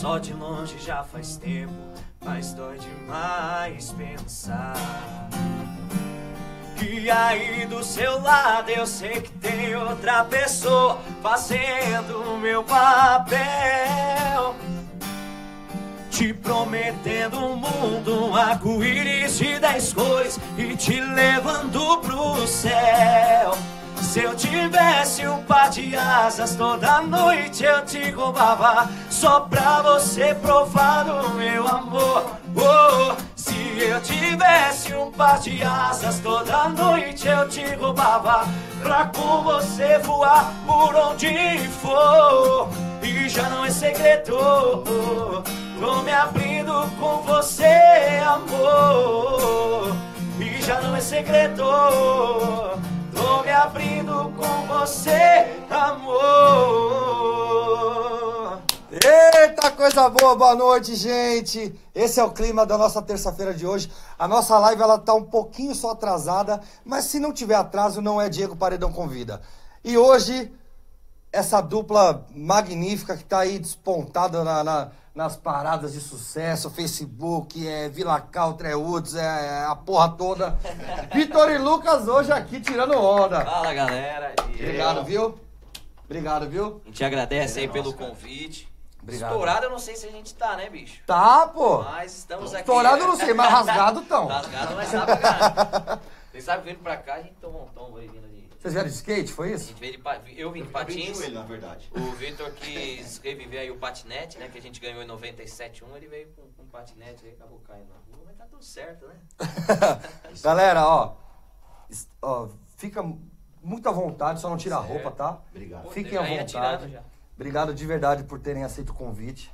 Só de longe já faz tempo, mas dói demais pensar. Que aí do seu lado eu sei que tem outra pessoa fazendo o meu papel. Te prometendo um mundo, um arco-íris de dez cores e te levando pro céu. Se eu tivesse um par de asas toda noite eu te roubava só pra você provar o meu amor. Oh, se eu tivesse um par de asas toda noite eu te roubava pra com você voar por onde for. E já não é segredo, tô me abrindo com você, amor. E já não é segredo. Tô me abrindo com você, amor. Eita, coisa boa, boa noite, gente. Esse é o clima da nossa terça-feira de hoje. A nossa live ela tá um pouquinho só atrasada, mas se não tiver atraso, não é Diego Paredão Convida. E hoje, essa dupla magnífica que tá aí despontada na, na- nas paradas de sucesso, Facebook, é Vila Caltra, é Woods, é a porra toda. Vitor e Lucas hoje aqui tirando onda. Fala galera. E Obrigado, eu- viu? Obrigado, viu? A gente agradece aí pelo convite. Obrigado. Estourado eu não sei se a gente tá, né, bicho? Tá, pô. Mas estamos aqui. Estourado né? eu não sei, mas rasgado tão. Rasgado nós tá pagando. Vocês sabem, vindo pra cá, a gente tomou um tombo aí vindo. Vocês vieram de skate, foi A isso? gente veio de pa- Eu vim de patins. ele, na verdade. O Vitor quis reviver aí o patinete, né? Que a gente ganhou em 97.1. Ele veio com, com patinete aí, acabou caindo na rua. Mas tá tudo certo, né? Galera, ó, ó, fica muito à vontade, só não tira a roupa, tá? Obrigado. Fiquem à ia tirando vontade. já. Obrigado de verdade por terem aceito o convite.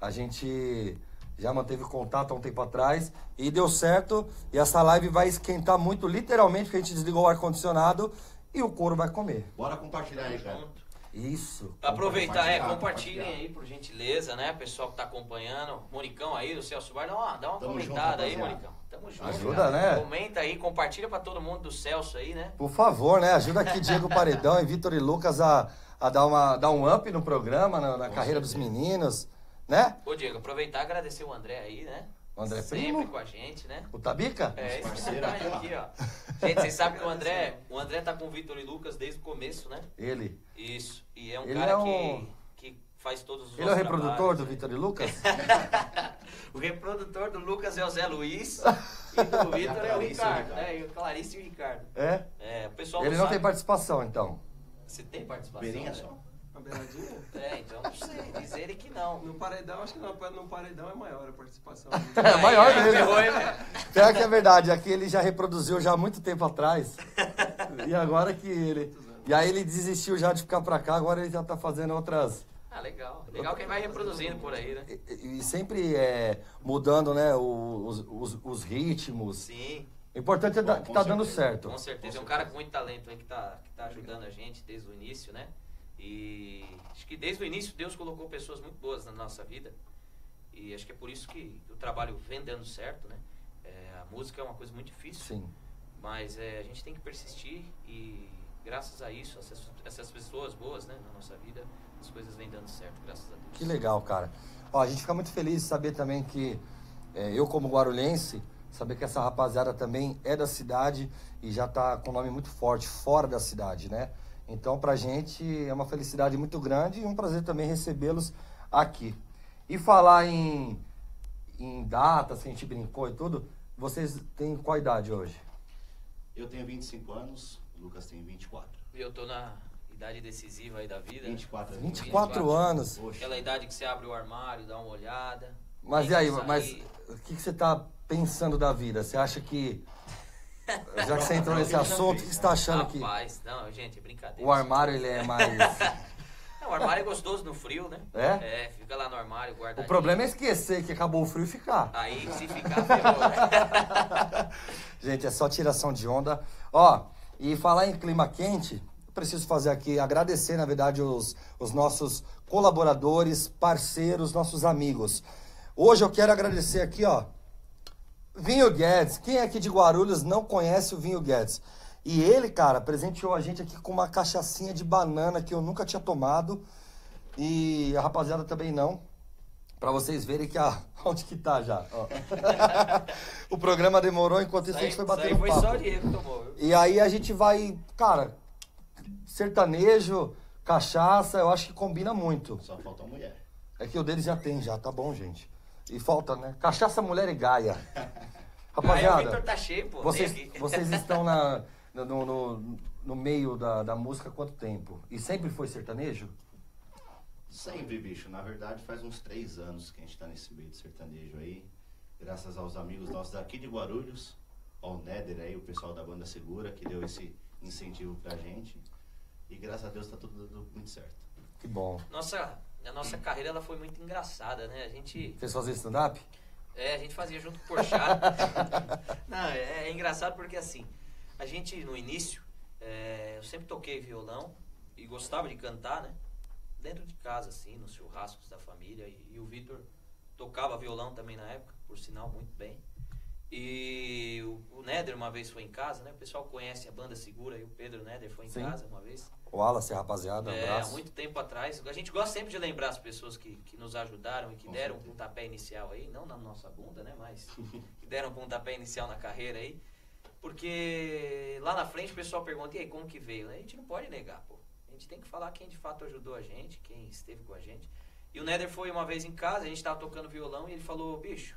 A gente já manteve contato há um tempo atrás e deu certo. E essa live vai esquentar muito, literalmente, porque a gente desligou o ar-condicionado e o couro vai comer. Bora compartilhar aí, cara. Junto. Isso. Aproveitar, é, compartilhem aí, por gentileza, né? Pessoal que tá acompanhando. Monicão aí do Celso Bar, dá uma, dá uma Tamo junto, comentada aí. Monicão. Tamo junto. Ajuda, cara. né? Comenta aí, compartilha pra todo mundo do Celso aí, né? Por favor, né? Ajuda aqui Diego Paredão e Vitor e Lucas a, a dar, uma, dar um up no programa, na, na carreira dos meninos, né? Ô, Diego, aproveitar e agradecer o André aí, né? O André Sempre Primo. com a gente, né? O Tabica? É, esse parceiro aqui, aqui, ó. Gente, vocês sabem que o André, o André tá com o Vitor e Lucas desde o começo, né? Ele. Isso. E é um Ele cara é que, um- que faz todos os Ele é o reprodutor trabalhos, do né? Vitor e Lucas? O reprodutor do Lucas é o Zé Luiz e do Vitor é o Ricardo, né? E o Clarice e o Ricardo. É? É, o pessoal Ele não sabe. tem participação, então. Você tem participação? Beirinha né? só. É, então não sei. Diz ele que não. No paredão, acho que no, no paredão é maior a participação. É maior Aí, aí mesmo. ferrou, velho? Pior que é verdade, aqui ele já reproduziu já há muito tempo atrás. E agora que ele. E aí ele desistiu já de ficar pra cá, agora ele já tá fazendo outras. Ah, legal. Legal que ele vai reproduzindo por aí, né? E, e- sempre é, mudando, né, os, os, os ritmos. Sim, O importante é da- Bom, que com tá dando certeza. certo. com certeza. É um cara com muito talento aí que tá, que tá ajudando a gente desde o início, né? E acho que desde o início Deus colocou pessoas muito boas na nossa vida. E acho que é por isso que o trabalho vem dando certo, né? É, a música é uma coisa muito difícil. Sim. Mas é, a gente tem que persistir e graças a isso, essas, essas pessoas boas né, na nossa vida, as coisas vêm dando certo, graças a Deus. Que legal, cara. Ó, a gente fica muito feliz de saber também que é, eu, como guarulhense, saber que essa rapaziada também é da cidade e já tá com um nome muito forte fora da cidade, né? Então, pra gente é uma felicidade muito grande e um prazer também recebê-los aqui. E falar em, em datas que a gente brincou e tudo, vocês têm qual idade hoje? Eu tenho 25 anos, o Lucas tem 24. E eu tô na idade decisiva aí da vida. né? 24 anos. 24 anos. Poxa. Aquela idade que você abre o armário, dá uma olhada. Mas e aí, sair. mas o que, que você tá pensando da vida? Você acha que. Já que você entrou nesse assunto, o que você tá achando que Rapaz, não, gente, é brincadeira. o armário ele é mais. Não, o armário é gostoso no frio, né? É? É, fica lá no armário, guardadinho. O problema é esquecer que acabou o frio e ficar. Aí, se ficar, ferrou, né? Gente, é só tiração de onda. Ó, e falar em clima quente, eu preciso fazer aqui, agradecer, na verdade, os, os nossos colaboradores, parceiros, nossos amigos. Hoje eu quero agradecer aqui, ó, Vinho Guedes. Quem é aqui de Guarulhos não conhece o Vinho Guedes? E ele, cara, presenteou a gente aqui com uma cachaçinha de banana que eu nunca tinha tomado. E a rapaziada também não. Pra vocês verem que a. Onde que tá já? ó. o programa demorou, enquanto isso a gente foi Isso aí batendo foi papo. só o Diego que tomou, viu? E aí a gente vai, cara, sertanejo, cachaça, eu acho que combina muito. Só falta mulher. É que o deles já tem, já, tá bom, gente. E falta, né? Cachaça, mulher e gaia. Rapaziada, Victor tá cheio, pô. vocês, vocês estão na, no, no, no meio da, da música há quanto tempo? E sempre foi sertanejo? Sempre, bicho. Na verdade, faz uns três anos que a gente tá nesse meio de sertanejo aí. Graças aos amigos nossos daqui de Guarulhos, ao Néder aí, o pessoal da Banda Segura, que deu esse incentivo pra gente. E graças a Deus tá tudo dando muito certo. Que bom. Nossa, a nossa carreira ela foi muito engraçada, né? A gente, Vocês fazem stand-up? é, a gente fazia junto com o Porchat. Não, é, é engraçado porque assim, a gente no início, é, eu sempre toquei violão e gostava de cantar, né? Dentro de casa, assim, nos churrascos da família. E, e o Vitor tocava violão também na época, por sinal, muito bem. E o, o Néder uma vez foi em casa, né? O pessoal conhece a banda Segura e o Pedro Néder foi em Sim. casa uma vez. O Wallace, rapaziada, um É, há abraço. muito tempo atrás. A gente gosta sempre de lembrar as pessoas que, que nos ajudaram e que Com deram um pontapé inicial aí, não na nossa bunda, né? Mas que deram um pontapé inicial na carreira aí. Porque lá na frente o pessoal pergunta, e aí, como que veio? A gente não pode negar, pô. A gente tem que falar quem de fato ajudou a gente, quem esteve com a gente. E o Nether foi uma vez em casa, a gente tava tocando violão e ele falou, bicho,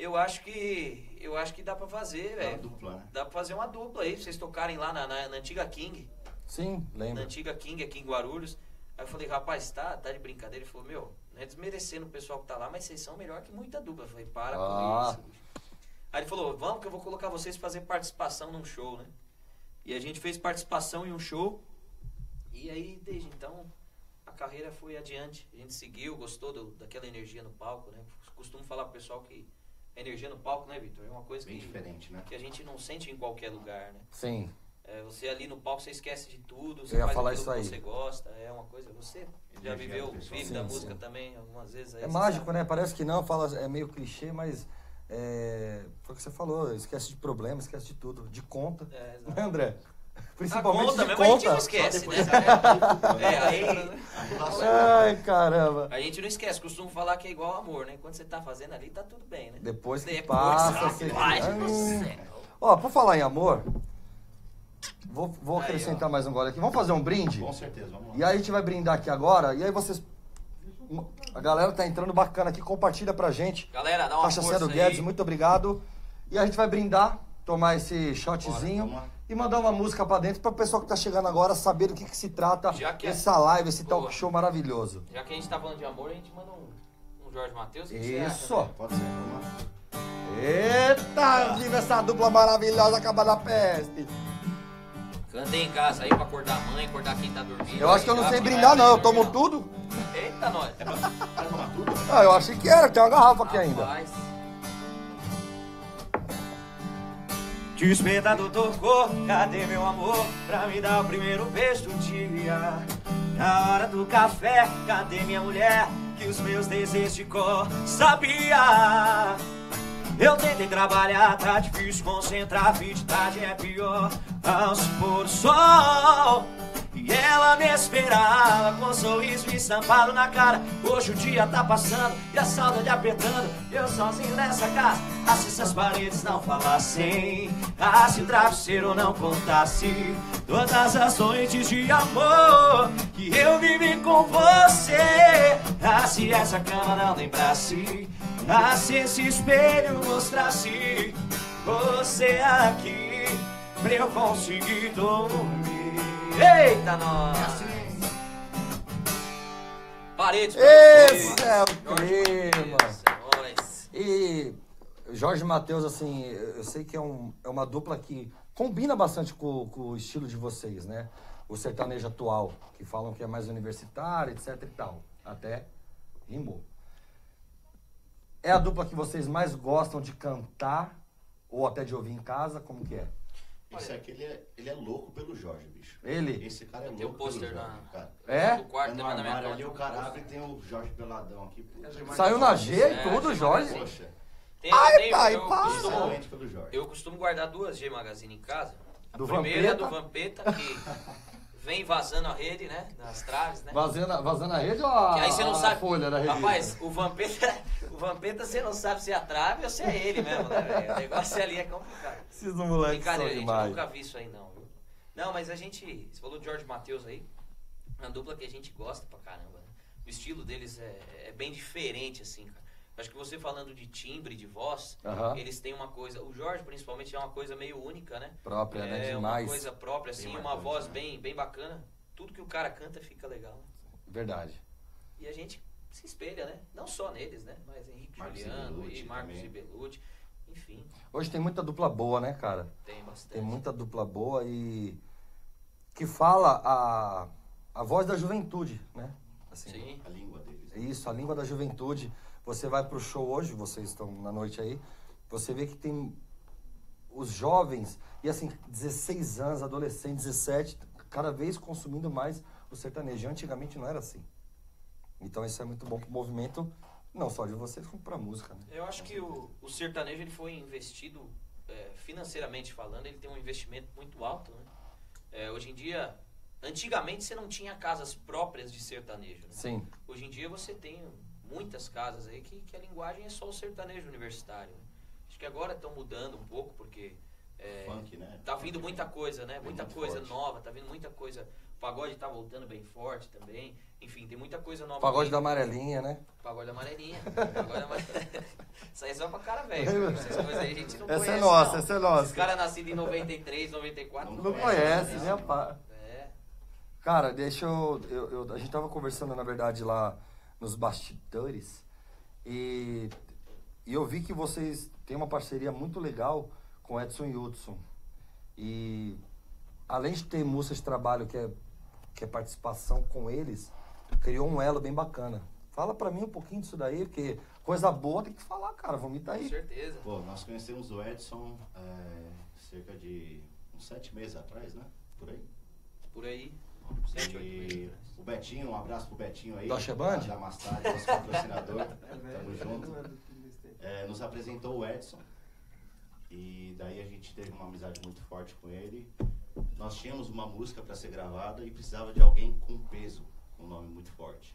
eu acho que. Eu acho que dá pra fazer, É uma velho. dupla, né? Dá pra fazer uma dupla aí, pra vocês tocarem lá na, na- na antiga King Sim, na lembro. antiga King, aqui em Guarulhos. Aí eu falei, rapaz, tá, tá de brincadeira? Ele falou, meu, não é desmerecendo o pessoal que tá lá, mas vocês são melhor que muita dupla. Eu falei, para Ah. com isso. Aí ele falou, vamos que eu vou colocar vocês pra fazer participação num show, né? E a gente fez participação em um show. E aí, desde então, a carreira foi adiante. A gente seguiu, gostou do- daquela energia no palco, né? Costumo falar pro pessoal que energia no palco, né, Vitor? É uma coisa Bem que, diferente, né? que a gente não sente em qualquer lugar, né? Sim. É, você ali no palco, você esquece de tudo, Eu você ia faz falar isso que aí. você gosta, é uma coisa, você já viveu, vive da música sim. também, algumas vezes. aí É mágico, sabe. né? Parece que não, fala, é meio clichê, mas é, foi o que você falou, esquece de problema, esquece de tudo, de conta. É. Né, André? A Principalmente conta de mesmo a gente não conta. esquece, Depois né? É, aí, Ai, caramba. a gente não esquece, costumo falar que é igual amor, né? Quando você tá fazendo ali, tá tudo bem, né? Depois que Depois, passa, você... céu. Ó, por falar em amor, vou, vou Aí, acrescentar ó. mais um gole aqui. Vamos fazer um brinde? Com certeza, vamos lá. E aí a gente vai brindar aqui agora, e aí vocês... A galera tá entrando bacana aqui, compartilha pra gente. Galera, dá uma Faixa força do aí. Guedes, muito obrigado. E a gente vai brindar, tomar esse shotzinho Bora, vamos lá. E mandar uma música pra dentro para o pessoal que tá chegando agora saber do que, que se trata Já que é- essa live, esse talk Boa. show maravilhoso. Já que a gente tá falando de amor, a gente manda um, um Jorge Matheus. Isso! acha, né? Pode ser, vamos lá. Eita, viva essa dupla maravilhosa acaba da peste. Cantei em casa aí pra acordar a mãe, acordar quem tá dormindo. Eu acho que eu não sei brindar não, eu dormir, tomo não. tudo. Eita, nós. Vai tomar tudo? Ah, eu achei que era, tem uma garrafa aqui ainda. Rapaz. Despertador tocou, cadê meu amor? Pra me dar o primeiro beijo do dia. Na hora do café, cadê minha mulher? Que os meus desejos de cor sabia. Eu tentei trabalhar, tá difícil concentrar, fim de tarde é pior. Ao se pôr sol, e ela me esperava com um sorriso estampado na cara. Hoje o dia tá passando e a saudade apertando. Eu sozinho nessa casa, ah, se essas paredes não falassem, ah, se o travesseiro não contasse todas as noites de amor que eu vivi com você. Ah, se essa cama não lembrasse, ah, se esse espelho mostrasse você aqui pra eu conseguir dormir. Eita, nós! Paredes pra Esse é o clima. É. E Jorge Matheus, assim, eu sei que é, um- é uma dupla que combina bastante com, com o estilo de vocês, né? O sertanejo atual, que falam que é mais universitário, etc e tal. Até rimou. É a dupla que vocês mais gostam de cantar ou até de ouvir em casa? Como que é? Esse aqui, ele é, ele é louco pelo Jorge, bicho. Ele? Esse cara é Tem louco pelo pôster Jorge, na- cara. É? Do quarto É no minha armário casa. ali, o cara abre e tem o Jorge peladão aqui. Puta. Saiu na G e É, tudo, Jorge? Magazine. Poxa, Tem, Ai, tem- pai, eu, para. costumo, excelente pelo Jorge. eu costudo guardar duas G Magazine em casa. A Do primeira é a do Vampeta? Vampeta, que vem vazando a rede, né? Nas traves, né? Vazando, vazando a rede ou a, Que aí você não a sabe. folha da revista? Rapaz, o Vampeta, o Vampeta você não sabe se é a trave ou se é ele mesmo, né, velho? O negócio ali é complicado. Esses moleques são Brincadeira, gente, demais. nunca vi isso aí não, viu? Não, mas a gente. Você falou de Jorge Matheus aí, uma dupla que a gente gosta pra caramba. Né? O estilo deles é, é bem diferente, assim, cara. Acho que você falando de timbre, de voz, Aham. eles têm uma coisa. O Jorge, principalmente, é uma coisa meio única, né? Própria, né? É Demais. uma coisa própria, assim, Bem uma marcante, voz né? bem, bem bacana. Tudo que o cara canta fica legal. né? Verdade. E a gente se espelha, né? Não só neles, né? Mas Henrique Marcos Juliano Ibelucci e Marcos também. Ibelucci. Enfim, Hoje tem muita dupla boa, né, cara? tem bastante. Tem muita dupla boa e que fala a, a voz da juventude, né? Assim, Sim. A língua deles. É Isso, a língua da juventude. Você vai pro show hoje, vocês estão na noite aí, você vê que tem os jovens, e assim, 16 anos, adolescentes, 17, cada vez consumindo mais o sertanejo. Antigamente não era assim. Então isso é muito bom pro movimento, não só de vocês, como pra música, né? Eu acho que o, o sertanejo ele foi investido, é, financeiramente falando, ele tem um investimento muito alto. Né? É, hoje em dia, antigamente você não tinha casas próprias de sertanejo. Né? Sim. Hoje em dia você tem muitas casas aí que, que a linguagem é só o sertanejo universitário. né? Acho que agora estão mudando um pouco, porque é, Funk, né? tá vindo muita coisa, né? Vem Muita coisa forte. nova, tá vindo muita coisa. O pagode tá voltando bem forte também. Enfim, tem muita coisa nova. Pagode vindo. da amarelinha, né? Pagode amarelinha. Pagode amarelinha. Isso aí é só pra cara velho. Essas coisas aí a gente não Essa é conhece, nossa, não. essa é nossa. Esses caras nascidos em 93, 94. Não Não conhece, né? né, pá? É. Cara, deixa eu, eu, eu- A gente tava conversando, na verdade, lá nos bastidores. E, e eu vi que vocês têm uma parceria muito legal com Edson Hudson. E além de ter músicas de trabalho que é, que é participação com eles, criou um elo bem bacana. Fala pra mim um pouquinho disso daí, porque coisa boa tem que falar, cara. Vomita Com aí. certeza. Pô, nós conhecemos o Edson é, cerca de uns sete meses atrás, né? Por aí. Por aí. E o Betinho, um abraço pro Betinho aí. Deutsche Band? Da Mastag, nosso patrocinador. É Tamo velho, junto. é. É, nos apresentou o Edson. E daí a gente teve uma amizade muito forte com ele. Nós tínhamos uma música para ser gravada e precisava de alguém com peso, com um nome muito forte.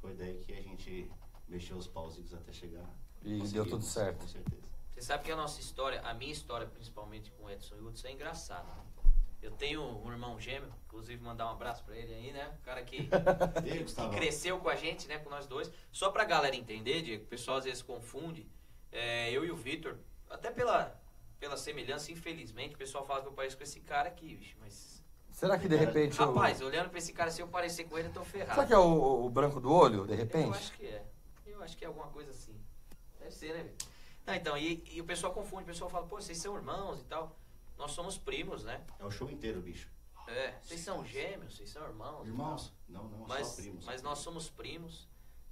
Foi daí que a gente mexeu os pauzinhos até chegar. E deu tudo certo. Com certeza. Você sabe que a nossa história, a minha história principalmente com o Edson Hudson é engraçada. Eu tenho um irmão gêmeo, inclusive mandar um abraço pra ele aí, né? O cara que, que Gustavo? cresceu com a gente, né? Com nós dois. Só pra galera entender, Diego, o pessoal às vezes confunde. é, eu e o Vitor, até pela, pela semelhança, infelizmente, o pessoal fala que eu pareço com esse cara aqui, bicho, mas. Será que de repente. o- Rapaz, olhando pra esse cara, se eu parecer com ele, eu tô ferrado. Será que é o, o branco do olho, de Eu repente? acho que é. Eu acho que é alguma coisa assim. Deve ser, né? Não, então, e, e o pessoal confunde, o pessoal fala, pô, vocês são irmãos e tal. Nós somos primos, né? É o show inteiro, bicho. É, vocês são gêmeos, vocês são irmãos. Irmãos? Não, não, Mas, só primos. mas nós somos primos.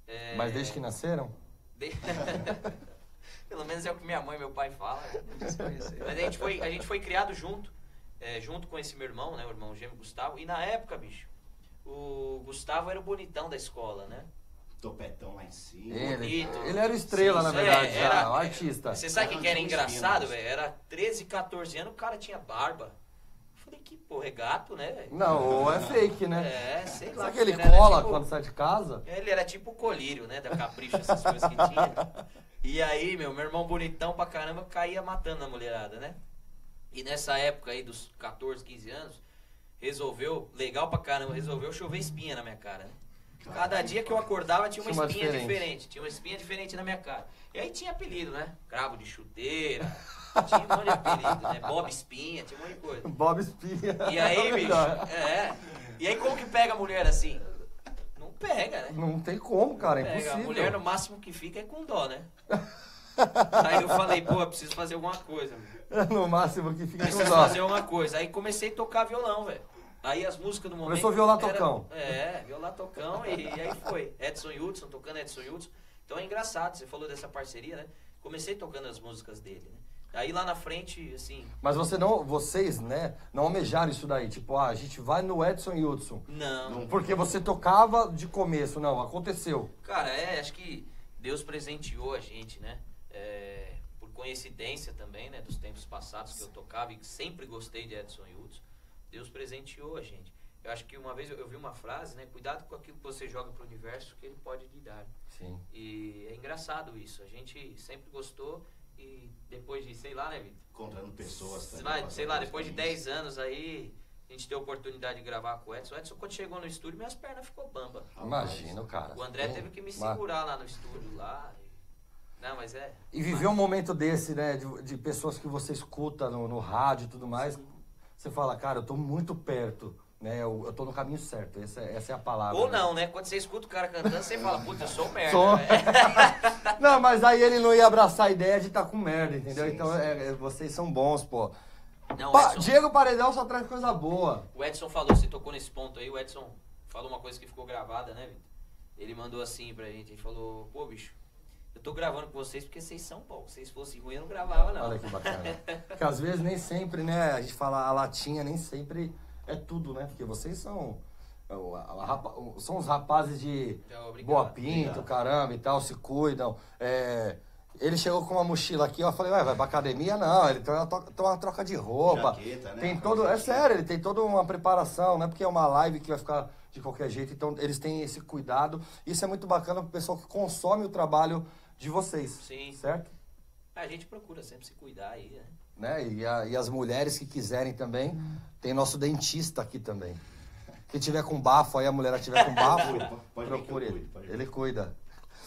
é, Mas desde que nasceram? de- Pelo menos é o que minha mãe e meu pai falam. Mas a gente foi, a gente foi criado junto, é, junto com esse meu irmão, né? O irmão gêmeo Gustavo. E na época, bicho, o Gustavo era o bonitão da escola, né? Topetão lá em cima. Ele, Bonito. ele era o estrela, Sim, na verdade, é, já, era- o artista. Você sabe o que, que era engraçado, velho? Era 13, 14 anos, o cara tinha barba. Eu falei, que porra, é gato, né, velho? Não, ou é fake, né? É, sei lá. Será que ele cola tipo- quando sai de casa? Ele era tipo o colírio, né? Da capricho, essas coisas que tinha. E aí, meu, meu irmão bonitão pra caramba caía matando a mulherada, né? E nessa época aí dos 14, 15 anos, resolveu, legal pra caramba, resolveu chover espinha na minha cara, né? Cada dia que eu acordava tinha uma Tinha uma espinha diferente. diferente. Tinha uma espinha diferente na minha cara. E aí tinha apelido, né? Cravo de chuteira. Tinha um monte de apelido, né? Bob Espinha, tinha um monte de coisa. Bob Espinha. E aí, bicho, Melhor. é. E aí como que pega a mulher assim? Não pega, né? Não tem como, cara, é Pega. A impossível. mulher no máximo que fica é com dó, né? Aí eu falei, pô, eu preciso fazer alguma coisa. Meu. No máximo que fica com Preciso dó. fazer alguma coisa. Aí comecei a tocar violão, velho. Aí as músicas do momento. Começou violar era- tocão. É, violar tocão e, e aí foi. Edson Hudson, tocando Edson Hudson. Então é engraçado, você falou dessa parceria, né? Comecei tocando as músicas dele, né? Aí lá na frente, assim, Mas você não, vocês, né, não almejaram isso daí. Tipo, ah, a gente vai no Edson Hudson. não. Porque você tocava de começo. Não, aconteceu. Cara, é, acho que Deus presenteou a gente, né? É, por coincidência também, né? Dos tempos passados que eu tocava e sempre gostei de Edson Hudson. Deus presenteou a gente. Eu acho que uma vez eu, eu vi uma frase, né? Cuidado com aquilo que você joga pro universo que ele pode lhe dar. Sim. E é engraçado isso. A gente sempre gostou e depois de, sei lá, né, Vitor? Encontrando pessoas Sei também. lá, sei lá, depois de experiência. 10 anos aí, a gente teve a oportunidade de gravar com o Edson. O Edson, quando chegou no estúdio, minhas pernas ficou bamba. Imagina, cara. O André Sim. teve que me segurar lá no estúdio lá. e- Não, mas é. E viver um momento desse, né, de, de pessoas que você escuta no, no rádio e tudo mais, você fala, cara, eu tô muito perto, né, eu, eu tô no caminho certo, essa, é- essa é a palavra. Ou né? não, né? Quando você escuta o cara cantando, você fala, puta, eu sou merda. Sou. né? Não, mas aí ele não ia abraçar a ideia de estar com merda, entendeu? Sim, então sim. é- é- vocês são bons, pô. Não, Pa- Edson, Diego Paredão só traz coisa boa. o Edson falou, você tocou nesse ponto aí, o Edson falou uma coisa que ficou gravada, né, Vitor? Ele mandou assim pra gente, ele falou, pô, bicho, eu tô gravando com vocês porque vocês são bons. Se vocês fossem ruins, eu não gravava, não. Olha que bacana. Porque às vezes nem sempre, né, a gente fala a latinha, nem sempre é tudo, né? Porque vocês são. o- São os rapazes de Então, obrigado. boa pinto, obrigado. caramba e tal, se cuidam. É, ele chegou com uma mochila aqui, eu falei, ué, vai pra academia? Não, ele tem uma, tem uma troca de roupa. Jaqueta, né? Tem todo. É camisetinha. sério, ele tem toda uma preparação, não é porque é uma live que vai ficar de qualquer jeito. Então, eles têm esse cuidado. Isso é muito bacana pro pessoal que consome o trabalho de vocês. Sim. Certo? A gente procura sempre se cuidar aí, né? né? E, a- e as mulheres que quiserem também, tem nosso dentista aqui também. Quem tiver com bafo aí, a mulher tiver com bafo, Pode- que procure ele. cuido. Ele cuida.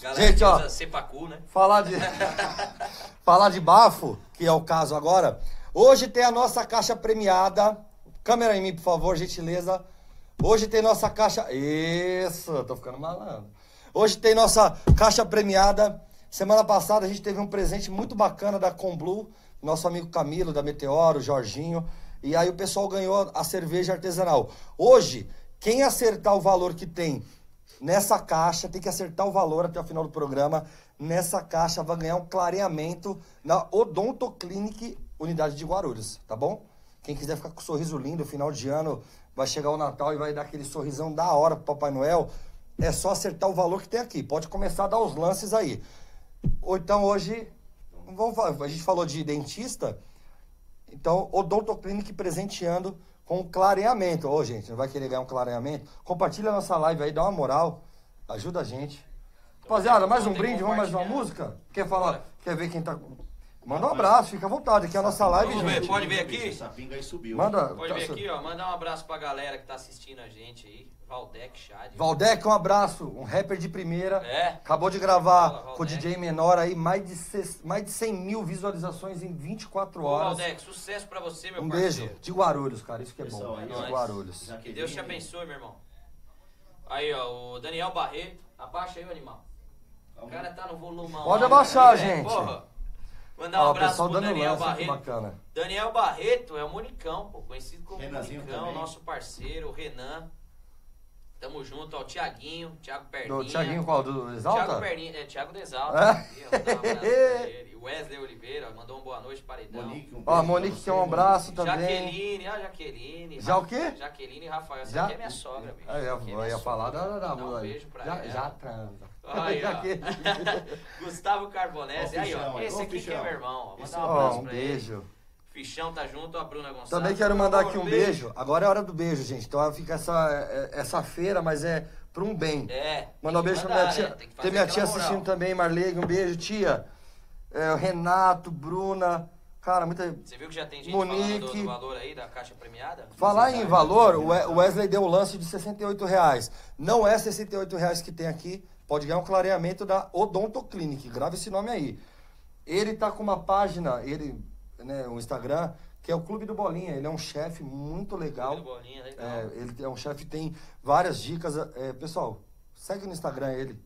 Galera Gente, que ó. usa Cepacu, né? Falar de falar de bafo, que é o caso agora. Hoje tem a nossa caixa premiada. Câmera em mim, por favor, gentileza. Hoje tem nossa caixa. Isso, tô ficando malandro. Hoje tem nossa caixa premiada. Semana passada a gente teve um presente muito bacana da Comblue, nosso amigo Camilo da Meteoro, Jorginho. E aí o pessoal ganhou a cerveja artesanal. Hoje, quem acertar o valor que tem nessa caixa, tem que acertar o valor até o final do programa. Nessa caixa vai ganhar um clareamento na Odontoclinic Unidade de Guarulhos, tá bom? Quem quiser ficar com um sorriso lindo, final de ano, vai chegar o Natal e vai dar aquele sorrisão da hora pro Papai Noel, é só acertar o valor que tem aqui. Pode começar a dar os lances aí. Ou então hoje, vamos falar, a gente falou de dentista, então Odontoclinic presenteando com clareamento. Ô, gente, não vai querer ganhar um clareamento? Compartilha a nossa live aí, dá uma moral, ajuda a gente. Rapaziada, mais um brinde, vamos mais uma música? Quer falar? Quer ver quem tá. Manda um abraço, fica à vontade, aqui é a nossa live, Vamos ver, gente. pode ver aqui? Essa pinga aí subiu. Manda. Pode vir aqui, ó. Mandar um abraço pra galera que tá assistindo a gente aí. Valdec, Chad. Valdec, um abraço, um rapper de primeira. É. Acabou de gravar Fala, com o. DJ menor aí, mais de, mais de 100 mil visualizações em 24 Ô, horas. Valdec, sucesso pra você, meu Um parceiro. beijo. De Guarulhos, cara, isso que é Pessoal, bom. aí, De. Guarulhos. Que Deus te abençoe, meu irmão. Aí, ó, o Daniel Barreto. Abaixa aí o animal. O cara tá no volumão. Pode lá, abaixar, né? gente. Porra. Mandar um Ó, o abraço pessoal pro Daniel lance, que Barreto. bacana. Daniel Barreto é o Monicão, pô, conhecido como Renanzinho Monicão, também. nosso parceiro, o Renan. Tamo junto, ó, o Tiaguinho, Thiago Perninha. Do Thiaguinho qual? Do Exalta? Thiago Perninha, é, Thiago do Exalta. É? Aqui, ó, mandar um abraço pra ele. Wesley Oliveira, mandou um boa noite, paredão. Monique, um Ó, Monique tem um abraço também. Jaqueline, ó, Jaqueline. Já o quê? Jaqueline e Rafael. Essa Já? aqui é minha sogra, bicho. Ah, eu, é eu minha ia sogra. falar da, da, um beijo pra já, ela. já transa. Aí, Gustavo Carbonese. Aí, ó. Esse aqui que é meu irmão. ó. Esse Mandar um Ó, abraço um pra ele. beijo. Fichão tá junto, a Bruna Gonçalves. Também quero mandar favor, aqui um beijo. Agora é hora do beijo, gente. Então fica essa, essa feira, mas é pra um bem. É. Mandar um beijo pra mandar, minha tia. né? Tem, Tem minha tia moral. assistindo também, Marlene. Um beijo, tia. É, Renato, Bruna. Cara, muita. Você viu que já tem gente Monique. falando do, do valor aí da caixa premiada? Falar em valor, o We- o Wesley deu o lance de 68 reais. Não é 68 reais que tem aqui. Pode ganhar um clareamento da Odontoclinic. Grava esse nome aí. Ele tá com uma página, ele, né, um Instagram, que é o Clube do Bolinha. Ele é um chefe muito legal. Clube do Bolinha, legal. É, ele é um chefe que tem várias dicas. É, pessoal, segue no Instagram ele.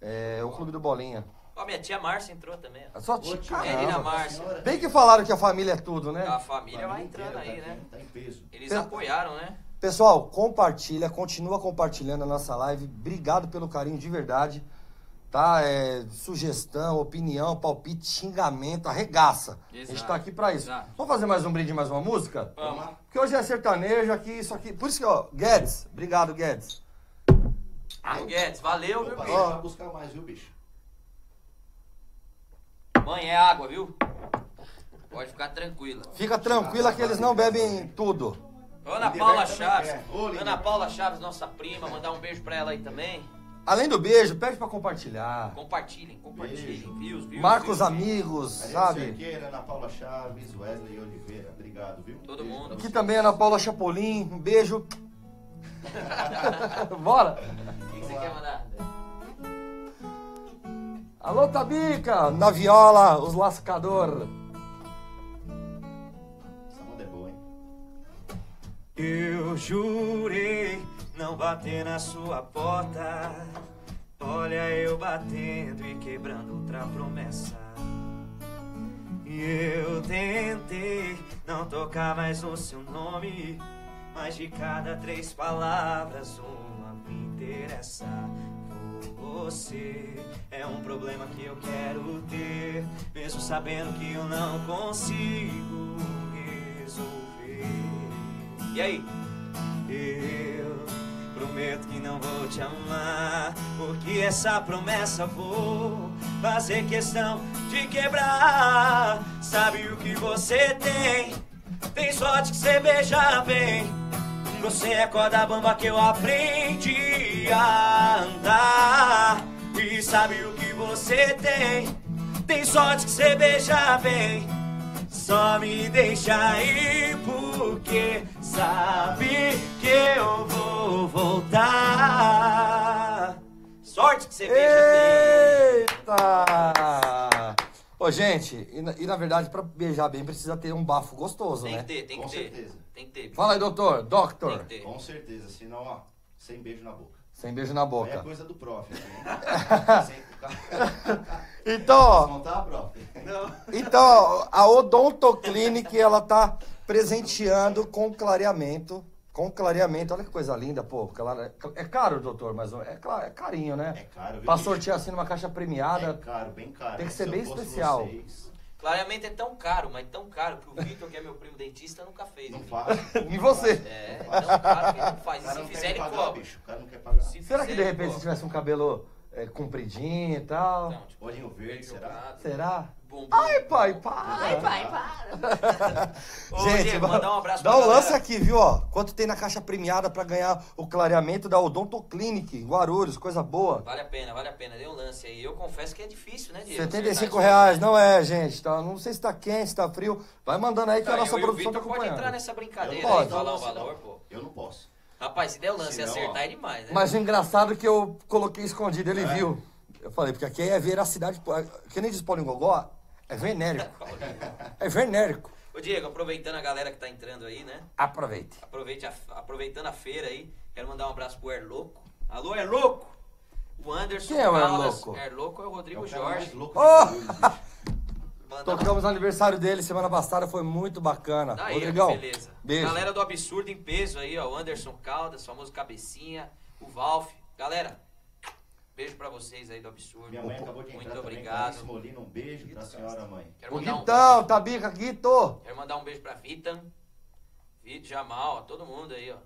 É o Clube do Bolinha. Ó, minha tia Márcia entrou também. ó. É só tia, caramba. Márcia. Bem que falaram que a família é tudo, né? A família vai Família entrando inteira aí, tá né? aqui, Tá em peso. Eles Pe- apoiaram, né? Pessoal, compartilha, continua compartilhando a nossa live. Obrigado pelo carinho de verdade. Tá? É, sugestão, opinião, palpite, xingamento, arregaça. A gente Exato, tá aqui pra isso. exato. Vamos fazer mais um brinde, mais uma música? Vamos lá. Porque hoje é sertanejo aqui, isso aqui. Por isso que, ó, Guedes, obrigado, Guedes. Ô, Guedes, valeu, viu, Opa, bicho? você vai buscar mais, viu, bicho? Mãe, é água, viu? Pode ficar tranquila. Fica tranquila que eles não bebem tudo. Ana Paula Chaves. Ô, Ana. Paula Chaves, nossa prima, mandar um beijo pra ela aí também. Além do beijo, pede pra compartilhar. Compartilhem, compartilhem. Beijo. Views, views. Marca os views. amigos, Ariane sabe? Cerqueira, Ana Paula Chaves, Wesley Oliveira. Obrigado, viu? Todo Beijo mundo. Aqui também Ana Paula Chapolin, um beijo. Bora? O que que você quer mandar? Alô, Tabica, na viola, os lascador. Essa moda é boa, hein? Eu jurei não bater na sua porta. Olha eu batendo e quebrando outra promessa. E eu tentei não tocar mais o seu nome. Mas de cada três palavras, uma me interessa. Você é um problema que eu quero ter, mesmo sabendo que eu não consigo resolver. E aí? Eu prometo que não vou te amar, porque essa promessa vou fazer questão de quebrar. Sabe o que você tem? Tem sorte que você beija bem. Você é corda bamba que eu aprendi a andar. E sabe o que você tem? Tem sorte que você beija bem. Só me deixa ir porque sabe que eu vou voltar. Sorte que você beija bem. Eita! Ô, gente, e na, e na verdade, pra beijar bem, precisa ter um bafo gostoso, Tem né? que ter, tem que Com ter. certeza. Tem que ter. Fala aí, doutor, Tem doctor. que ter. Com certeza, senão, ó, sem beijo na boca. Sem beijo na Aí é boca. coisa do prof, hein? sem Então, ó, então, ó, a Odontoclinic, ela tá presenteando com clareamento. Com clareamento, olha que coisa linda, pô. clara- É caro, doutor, mas é, é carinho, né? É caro, viu? Pra bicho? sortear assim numa caixa premiada. É caro, bem caro. Tem que ser Se bem especial. vocês, Claramente é tão caro, mas tão caro que o Vitor, que é meu primo dentista, nunca fez. não faz. E você? É, tão caro que ele não faz. Se não fizer, ele pagar, cobra. bicho. O cara não quer pagar. Se Será que de repente se tivesse um cabelo é, compridinho e tal? Não, tipo, Olhinho verde, será? Será? bumbum. Ai, pai, para! Ai, pai, para. Ô, Gente, Diego, mandar um abraço dá um lance aqui, viu? Ó, quanto tem na caixa premiada pra ganhar o clareamento da Odontoclinic, em Guarulhos, coisa boa. Vale a pena, vale a pena. Dê um lance aí. Eu confesso que é difícil, né, Diego? 75 Acertar reais, não é, gente. Tá? Não sei se tá quente, se tá frio. Vai mandando aí que Tá, a nossa eu e o produção tá Vitor pode acompanhando. entrar nessa brincadeira Eu não aí, posso. falar o valor, pô. Eu não posso. Rapaz, se der o lance e acertar é demais, né? Mas o engraçado é que eu coloquei escondido, ele É? viu. Eu falei, porque aqui é veracidade. Que nem diz Paulinho Gogó, é venérico. É venérico. Ô, Diego, aproveitando a galera que tá entrando aí, né? Aproveite. Aproveite a- aproveitando a feira aí, quero mandar um abraço pro Erloco. Alô, Erloco! O Anderson Quem é o. Erloco? Erloco é o É Rodrigo o cara mais Jorge. louco Oh! Tocamos no aniversário dele semana passada, foi muito bacana. Daí, Rodrigão, beleza. beijo. Galera do Absurdo em peso aí, ó. O Anderson Caldas, famoso Cabecinha, o Valf. Galera, beijo pra vocês aí do Absurdo. Minha mãe acabou de entrar Muito obrigado. Molina, um beijo pra senhora, mãe. Quero O mandar, um, Guitão, Tabica, Guito. quero mandar um beijo pra Vitan, Vitor, Jamal, ó, todo mundo aí, ó.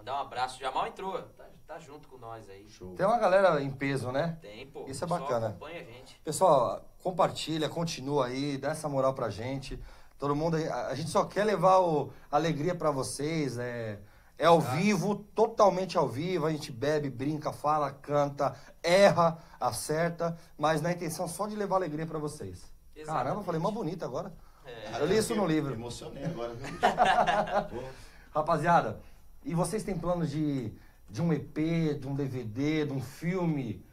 Mandar um abraço. Jamal entrou, tá, tá junto com nós aí. Show. Tem uma galera em peso, né? Tem, pô. Isso é bacana. acompanha a gente. Pessoal, compartilha, continua aí, dá essa moral pra gente. Todo mundo aí, a gente só quer levar o, alegria pra vocês, é, é ao vivo, totalmente ao vivo, a gente bebe, brinca, fala, canta, erra, acerta, mas na intenção só de levar alegria pra vocês. Exatamente. Caramba, falei mó bonito agora. É, Eu li isso no livro. emocionei agora, Rapaziada, e vocês têm planos de, de um EP, de um DVD, de um filme,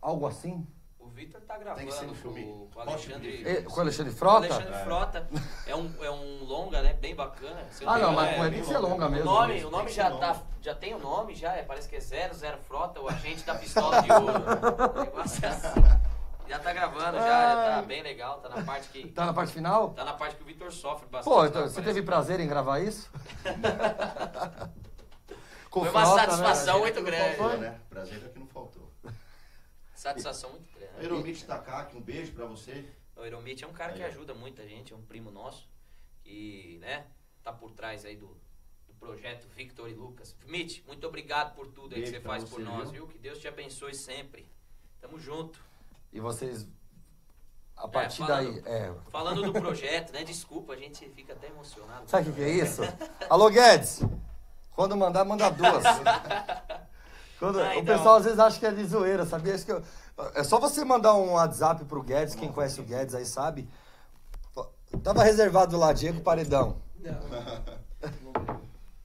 algo assim? o Vitor tá gravando Tem que ser um com, filme. com o Qual Alexandre. E- com o Alexandre o Frota? Alexandre É. Frota. É um, é um longa, né? Bem bacana. Se eu Ah, não, me mas engano, com é- ele ser longa O mesmo. nome, mesmo. o nome já, ser tá, já tem o nome, já é, parece que é 00 Frota, o agente da pistola de ouro. O negócio é assim. Já tá gravando, já, já tá bem legal, tá na parte que. Tá na parte final? Tá na parte que o Vitor sofre bastante. Pô, né? então, você teve prazer em gravar isso? Foi uma Frota, satisfação né? muito grande. faltou, né? Prazer é que não faltou. Satisfação muito grande. Aeromite Takaki, um beijo pra você. O Aeromite é um cara que Aí. ajuda muita gente, é um primo nosso, que, né, tá por trás aí do, do projeto Victor e Lucas. Mitch, muito obrigado por tudo aí que você faz você, por nós, viu? viu? Que Deus te abençoe sempre. Tamo junto. E vocês A partir falando- daí, é. Falando do projeto, né? Desculpa, a gente fica até emocionado. Sabe o que, que é isso? Alô, Guedes! Quando mandar, manda duas. Quando- Ah, o então. pessoal às vezes acha que é de zoeira, sabia? Isso que eu- é só você mandar um WhatsApp pro Guedes, quem conhece o Guedes aí sabe. Tava reservado lá, Diego Paredão. Não.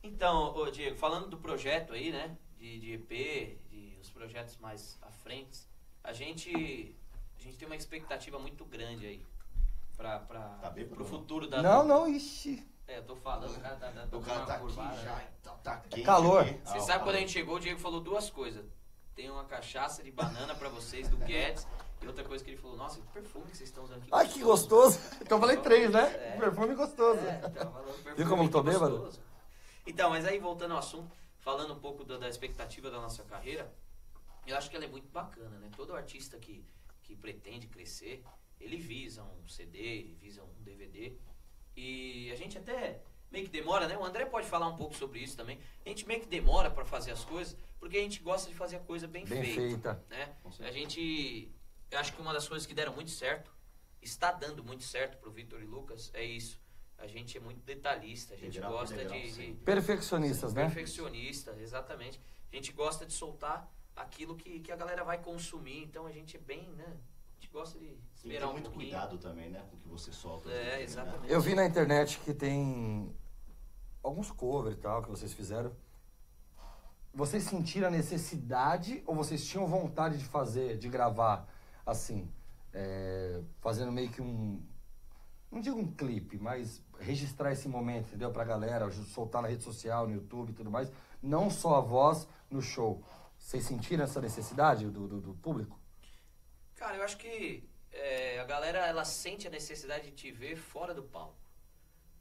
Então, ô, Diego, falando do projeto aí, né? De, de EP, de os projetos mais à frente, a gente, a gente tem uma expectativa muito grande aí pra, pra, Tá pronto. futuro da. Não, não, ixi. É, eu tô falando, o cara tá, tá, O cara tá aqui já, né? tá, tá quente calor. aqui. Você Ah, sabe calor. quando a gente chegou, o Diego falou duas coisas. Tem uma cachaça de banana pra vocês do Guedes. E outra coisa que ele falou, nossa, que perfume que vocês estão usando aqui. Ai, que gostoso. Então eu falei três, né? É. Perfume gostoso. É, então, falando perfume Viu como eu tô bêbado? Então, mas aí voltando ao assunto, falando um pouco da, da expectativa da nossa carreira, eu acho que ela é muito bacana, né? Todo artista que, que pretende crescer, ele visa um CD, ele visa um DVD. E a gente até meio que demora, né? O André pode falar um pouco sobre isso também. A gente meio que demora pra fazer as coisas, porque a gente gosta de fazer a coisa bem, Bem feita. né? Com A gente, eu acho que uma das coisas que deram muito certo, está dando muito certo pro Vitor e Lucas, é isso. A gente é muito detalhista, a gente gosta degrau, de, de Perfeccionistas, né? perfeccionista, exatamente. A gente gosta de soltar aquilo que, que a galera vai consumir, então a gente é bem, né? A gente gosta de esperar ter um muito pouquinho. cuidado também, né? Com o que você solta. É, né? exatamente. Eu vi na internet que tem alguns covers e tal que vocês fizeram. Vocês sentiram a necessidade ou vocês tinham vontade de fazer, de gravar assim, é, fazendo meio que um, não digo um clipe, mas registrar esse momento, entendeu? Pra galera, soltar na rede social, no YouTube e tudo mais. Não só a voz no show. Vocês sentiram essa necessidade do, do, do público? Cara, eu acho que é, a galera ela sente a necessidade de te ver fora do palco.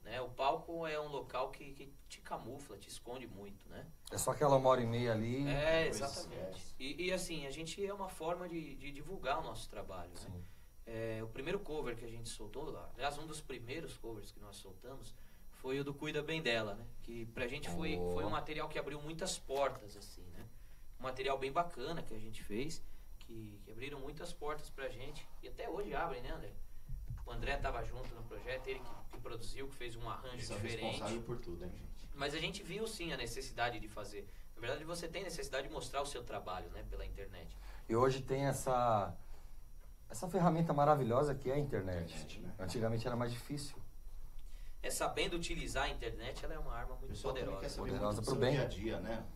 Né? O palco é um local que, que te camufla, te esconde muito, né? É só aquela uma hora e meia ali. É, exatamente. E, e, assim, a gente é uma forma de, de divulgar o nosso trabalho, né? Sim. É, o primeiro cover que a gente soltou lá, aliás, um dos primeiros covers que nós soltamos foi o do Cuida Bem Dela, né? Que pra gente foi, Oh. foi um material que abriu muitas portas, assim, né? Um material bem bacana que a gente fez, que, que abriram muitas portas pra gente. E até hoje abrem, né, André? O André tava junto no projeto, ele que, que produziu, que fez um arranjo são diferente. responsáveis por tudo, hein, gente? Mas a gente viu sim a necessidade de fazer. Na verdade, você tem necessidade de mostrar o seu trabalho, né, pela internet. E hoje tem essa essa ferramenta maravilhosa que é a internet. Internet, né? Antigamente era mais difícil. É sabendo utilizar a internet, ela é uma arma O muito poderosa. Poderosa pro seu bem. dia a dia, né?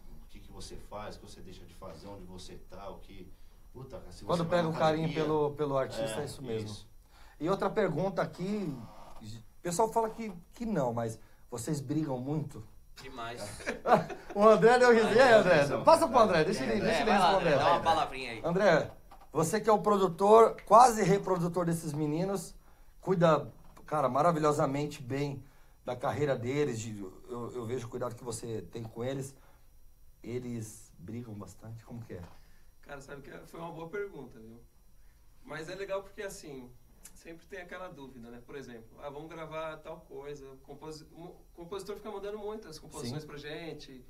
Você faz, o que você deixa de fazer, onde você tá, o que... Puta, se Quando você pega o carinho academia- pelo, pelo artista, é, isso mesmo. E outra pergunta aqui, o pessoal fala que, que não, mas vocês brigam muito? Demais. O André deu risada. E aí, André? Passa pro André, deixa ele, É, deixa É, ele vai lá, responder. André, dá uma palavrinha aí. André, você que é o produtor, quase reprodutor desses meninos, cuida, cara, maravilhosamente bem da carreira deles, de- eu, eu vejo o cuidado que você tem com eles. Eles brigam bastante, como que é? Cara, sabe que foi uma boa pergunta, viu? Mas é legal porque, assim, sempre tem aquela dúvida, né? Por exemplo, ah, vamos gravar tal coisa. O o compositor fica mandando muitas composições Sim. pra gente,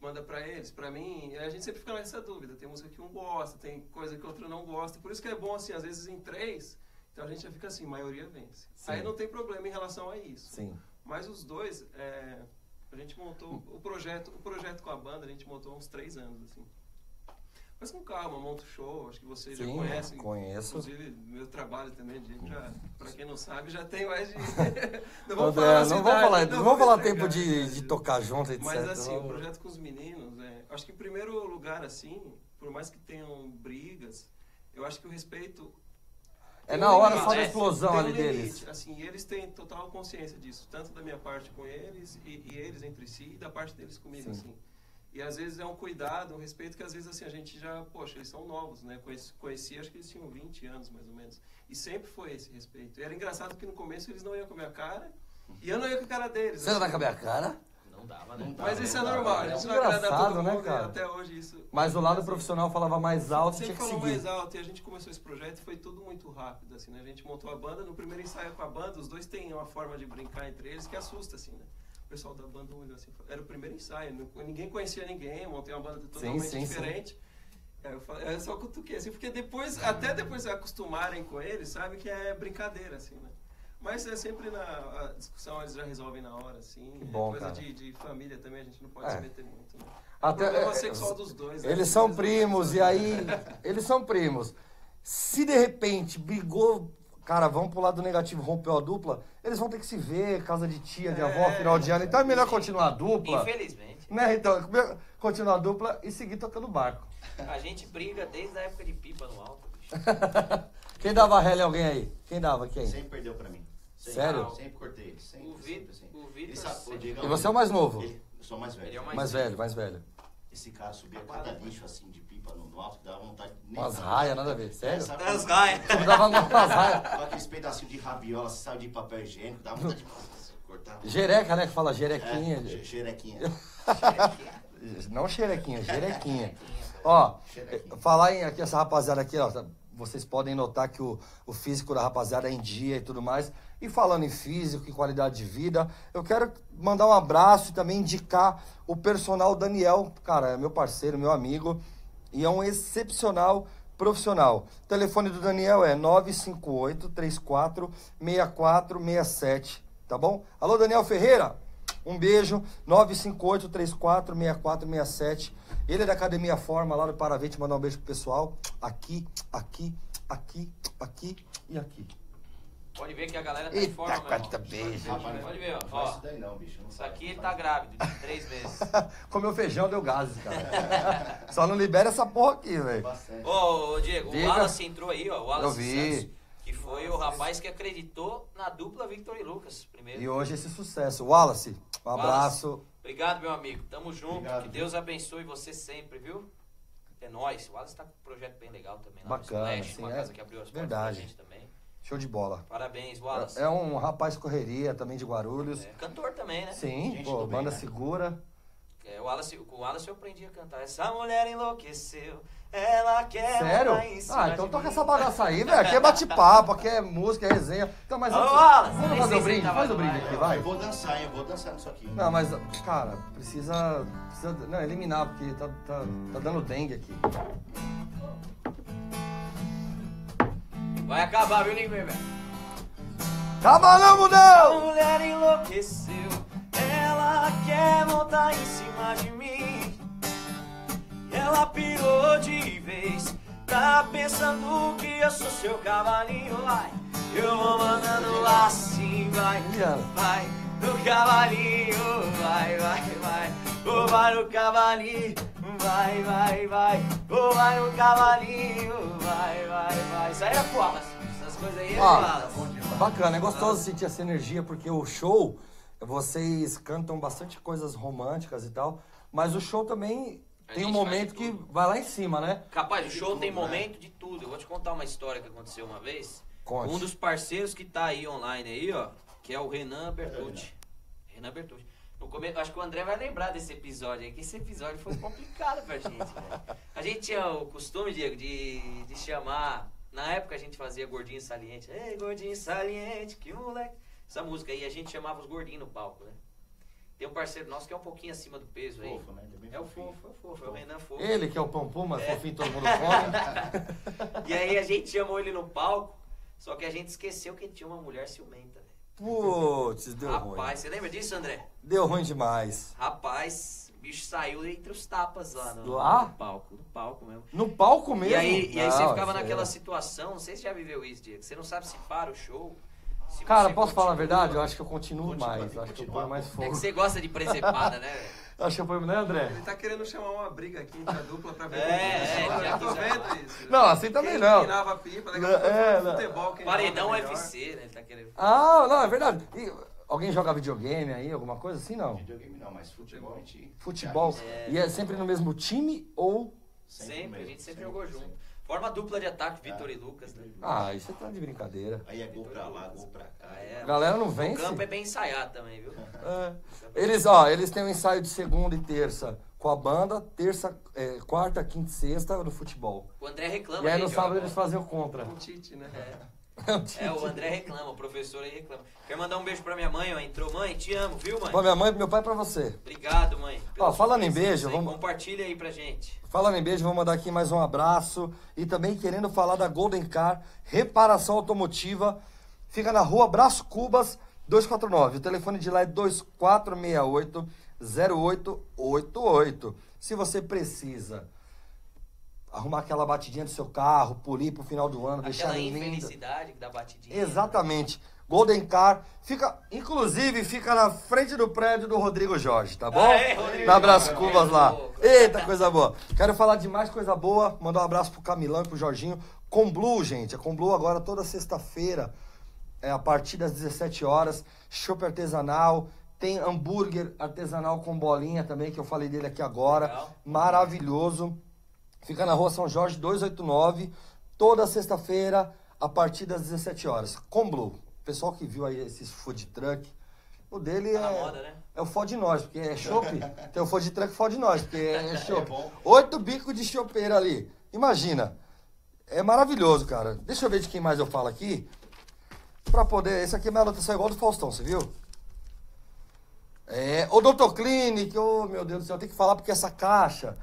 manda pra eles, pra mim. E a gente sempre fica nessa dúvida. Tem música que um gosta, tem coisa que outro não gosta. Por isso que é bom, assim, às vezes em três, então a gente já fica assim, maioria vence. Sim. Aí não tem problema em relação a isso. Sim. Mas os dois, é, a gente montou o projeto, o projeto com a banda, a gente montou há uns três anos, assim. Mas com calma, monta o show, acho que vocês já Sim, conhecem. conheço. Inclusive, meu trabalho também, Diego, já, pra quem não sabe, já tem mais de... não André, falar não cidade, vamos falar, não vamos falar tempo de, de tocar junto, etc. Mas assim, o Vamos- projeto com os meninos, é, acho que em primeiro lugar, assim, por mais que tenham brigas, eu acho que o respeito É na hora limite, só da né? explosão um ali limite, deles. Assim, e eles têm total consciência disso, tanto da minha parte com eles e, e eles entre si, e da parte deles comigo, Sim. assim. E às vezes é um cuidado, um respeito que às vezes assim a gente já, poxa, eles são novos, né? Conheci, conheci acho que eles tinham 20 anos mais ou menos. E sempre foi esse respeito. E era engraçado que no começo eles não iam com a minha cara e eu não ia com a cara deles. Você não assim. vai com a minha cara? Não dava, né? Não. Mas isso é normal, a né? gente não agrada a Engraçado, todo né, mundo, e cara? até hoje isso. Mas o lado assim, profissional falava mais alto e tinha Sempre que falou seguir. mais alto e a gente começou esse projeto e foi tudo muito rápido, assim, né? A gente montou a banda, no primeiro ensaio com a banda, os dois têm uma forma de brincar entre eles que assusta, assim, né? O pessoal da banda olhou assim, era o primeiro ensaio, não- ninguém conhecia ninguém, montei uma banda totalmente sim, sim. diferente. É, eu, falei, eu só cutuquei assim, porque depois, até depois acostumarem com ele, sabe que é brincadeira, assim, né? Mas é sempre na a discussão, eles já resolvem na hora, assim. Que bom, é coisa cara. de, de família também, a gente não pode É. se meter muito. Né? Até- é o problema é, sexual dos dois. né? Eles são primos, e aí. Eles são primos. Se de repente brigou, cara, vamos pro lado negativo, rompeu a dupla, eles vão ter que se ver, casa de tia, de avó, É. final de ano. Então é melhor continuar a dupla. Infelizmente. Né, então, melhor continuar a dupla e seguir tocando barco. A gente briga desde a época de pipa no alto, bicho. Quem dava ré em alguém aí? Quem dava? Quem? Sempre perdeu pra mim. Sempre, Sério? Sempre cortei ele. Sempre, O Vi- sempre assim. o Vitor Ele sabe- sempre- Diegão, E você é o mais novo? ele- eu sou mais velho. Ele é o mais- Mais velho, mais velho. Esse cara subia cada lixo assim de pipa no, no alto que dava vontade de. Umas raias, nada a ver. Sério? É, sabe? As raias. Tu dava umas raias. Com aqueles pedacinhos de rabiola, sabe, de papel higiênico, dava vontade de cortar. Jereca, né? Que fala É, jerequinha. je- jerequinha. Não xerequinha, jerequinha. Ó, falar em aqui, essa rapaziada aqui, ó. tá- Vocês podem notar que o, o físico da rapaziada é em dia e tudo mais. E falando em físico e qualidade de vida, eu quero mandar um abraço e também indicar o personal Daniel. Cara, é meu parceiro, meu amigo. E é um excepcional profissional. O telefone do Daniel é 958 34 6467, tá bom? Alô, Daniel Ferreira? Um beijo, 958 34 6467. Ele é da Academia Forma, lá do Paravete, mandar um beijo pro pessoal. Aqui, aqui, aqui, aqui e aqui. Pode ver que a galera tá em Eita, forma, meu quanta irmão. beijo. Pode ver, ó. Isso daí não, bicho. Não Isso aqui ele tá grávido, de três meses. Comeu feijão, deu gases, cara. Só não libera essa porra aqui, velho. Ô, ô, Diego, Diga. o Wallace entrou aí, ó. O Wallace Eu vi. Santos, que foi o rapaz que acreditou na dupla Victor e Lucas primeiro. E hoje esse sucesso. Wallace, um abraço. Obrigado, meu amigo. Tamo junto. Obrigado, que? Deus abençoe você sempre, viu? É nóis. O Wallace tá com um projeto bem legal também lá Bacana, no Splash, sim, uma é casa que abriu as portas verdade. pra gente também. Show de bola. Parabéns, Wallace. É um rapaz correria também de Guarulhos. É, cantor também, né? Sim, Gente pô, bem, banda né? segura. É, o Wallace, com o Wallace eu aprendi a cantar. Essa mulher enlouqueceu, ela quer Sério? Ah, então toca mim. essa bagaça aí, velho. Aqui é bate-papo, aqui é música, é resenha. Então, mas Ô, antes- Wallace, vamos fazer o se brinde? tava Faz o no brinde aqui, Eu vai. vou dançar, hein? Eu vou dançar nisso aqui. Não, mas, cara, precisa, precisa não, eliminar, porque tá, tá, tá dando dengue aqui. Vai acabar, viu, Nico, velho? Calma não, A mulher enlouqueceu, ela quer montar em cima de mim. Ela pirou de vez, tá pensando que eu sou seu cavalinho, vai. Eu vou mandando assim, vai, vai, no cavalinho, vai, vai, vai. Ou vai no cavalinho, vai, vai, vai. Ou vai no cavalinho, vai, vai, vai. Isso aí é foda, essas coisas aí é foda. bacana, é gostoso sentir essa energia, porque o show, vocês cantam bastante coisas românticas e tal, mas o show também A tem um momento que tudo. vai lá em cima, né? Capaz, o show tem momento de tudo. Eu vou te contar uma história que aconteceu uma vez. Conte. Um dos parceiros que tá aí online aí, ó, que é o Renan Bertucci. Renan Bertucci. No começo, acho que o André vai lembrar desse episódio aí, que esse episódio foi complicado pra gente, velho. A gente tinha o costume, Diego, de, de chamar. Na época a gente fazia gordinho saliente. Ei, gordinho saliente, que moleque. Essa música aí, a gente chamava os gordinhos no palco, né? Tem um parceiro nosso que é um pouquinho acima do peso aí. Fofo, né? É bem É o fofo, é o fofo, é o Renan fofo. Ele, que é o Pão Puma, fofinho, todo mundo come. E aí a gente chamou ele no palco, só que a gente esqueceu que tinha uma mulher ciumenta. Putz, deu ruim. Rapaz, você lembra disso, André? Deu ruim demais. Rapaz, o bicho saiu entre os tapas lá no, Lá? no palco, no palco mesmo. No palco mesmo? E aí, e aí você Não, ficava aí naquela é- situação, não sei se já viveu isso, Diego, você não sabe se para o show. Cara, você posso falar a continua. verdade? Eu acho que eu continuo Continua, mais. acho que eu ponho mais pô. É fogo. que você gosta de presepada, né? velho? Acho que eu ponho, né, André? Ele tá querendo chamar uma briga aqui entre a dupla pra ver É, é, Eu tô vendo isso. Não, assim também Quem não. empinava a pipa, daqui Não, a pouco é, futebol. quem Paredão. UFC, né? Ele tá querendo. Ah, não, é verdade. E alguém joga videogame aí, alguma coisa assim, não? Videogame não, mas futebol. Futebol. É. E é sempre no mesmo time ou. Sempre, mesmo, a gente sempre, sempre, jogou sempre. Forma dupla de ataque, Vitor e Lucas, né? Ah, isso tá de brincadeira. Aí é gol pra lá, gol pra cá. Ah, é. A galera não O vence. campo é bem ensaiado também, viu? É. Eles, ó, eles têm um ensaio de segunda e terça com a banda, terça, é, quarta, quinta e sexta no futebol. O André reclama. E aí no sábado eles fazem o contra. O Tite, né? É. É, o André reclama, o professor aí reclama. Quero mandar um beijo pra minha mãe, ó. Entrou, mãe, te amo, viu, mãe? Pra minha mãe e pro meu pai e pra você. Obrigado, mãe. Ó, falando em beijo, aí. vamos- Compartilha aí pra gente. Falando em beijo, vou mandar aqui mais um abraço. E também querendo falar da Golden Car, reparação automotiva. Fica na rua Braço Cubas 249. O telefone de lá é 2468 0888. Se você precisa arrumar aquela batidinha do seu carro, polir pro final do ano, deixar Aquela lindo. infelicidade da batidinha. Exatamente. Golden Car fica, inclusive, fica na frente do prédio do Rodrigo Jorge, tá bom? Aê, Rodrigo Na Brás Jorge. Cubas lá. Eita, coisa boa. Quero falar de mais coisa boa. Mandar um abraço pro Camilão e pro Jorginho. Com Blue, gente. A Com Blue agora toda sexta-feira, é, a partir das 17 horas. Chopp artesanal. Tem hambúrguer artesanal com bolinha também, que eu falei dele aqui agora. Legal. Maravilhoso. Fica na rua São Jorge 289, toda sexta-feira, a partir das 17 horas. Com Blue. O pessoal que viu aí esses food truck, o dele Tá é, moda, né? é o fode nós, porque é chopp. Tem o food truck fode nós, porque é chopp. bom. Oito bicos de chopeira ali. Imagina. É maravilhoso, cara. Deixa eu ver de quem mais eu falo aqui. Pra poder. Esse aqui é minha anotação igual do Faustão, você viu? É. Odontoclinic, oh meu Deus do céu, tenho que falar porque essa caixa.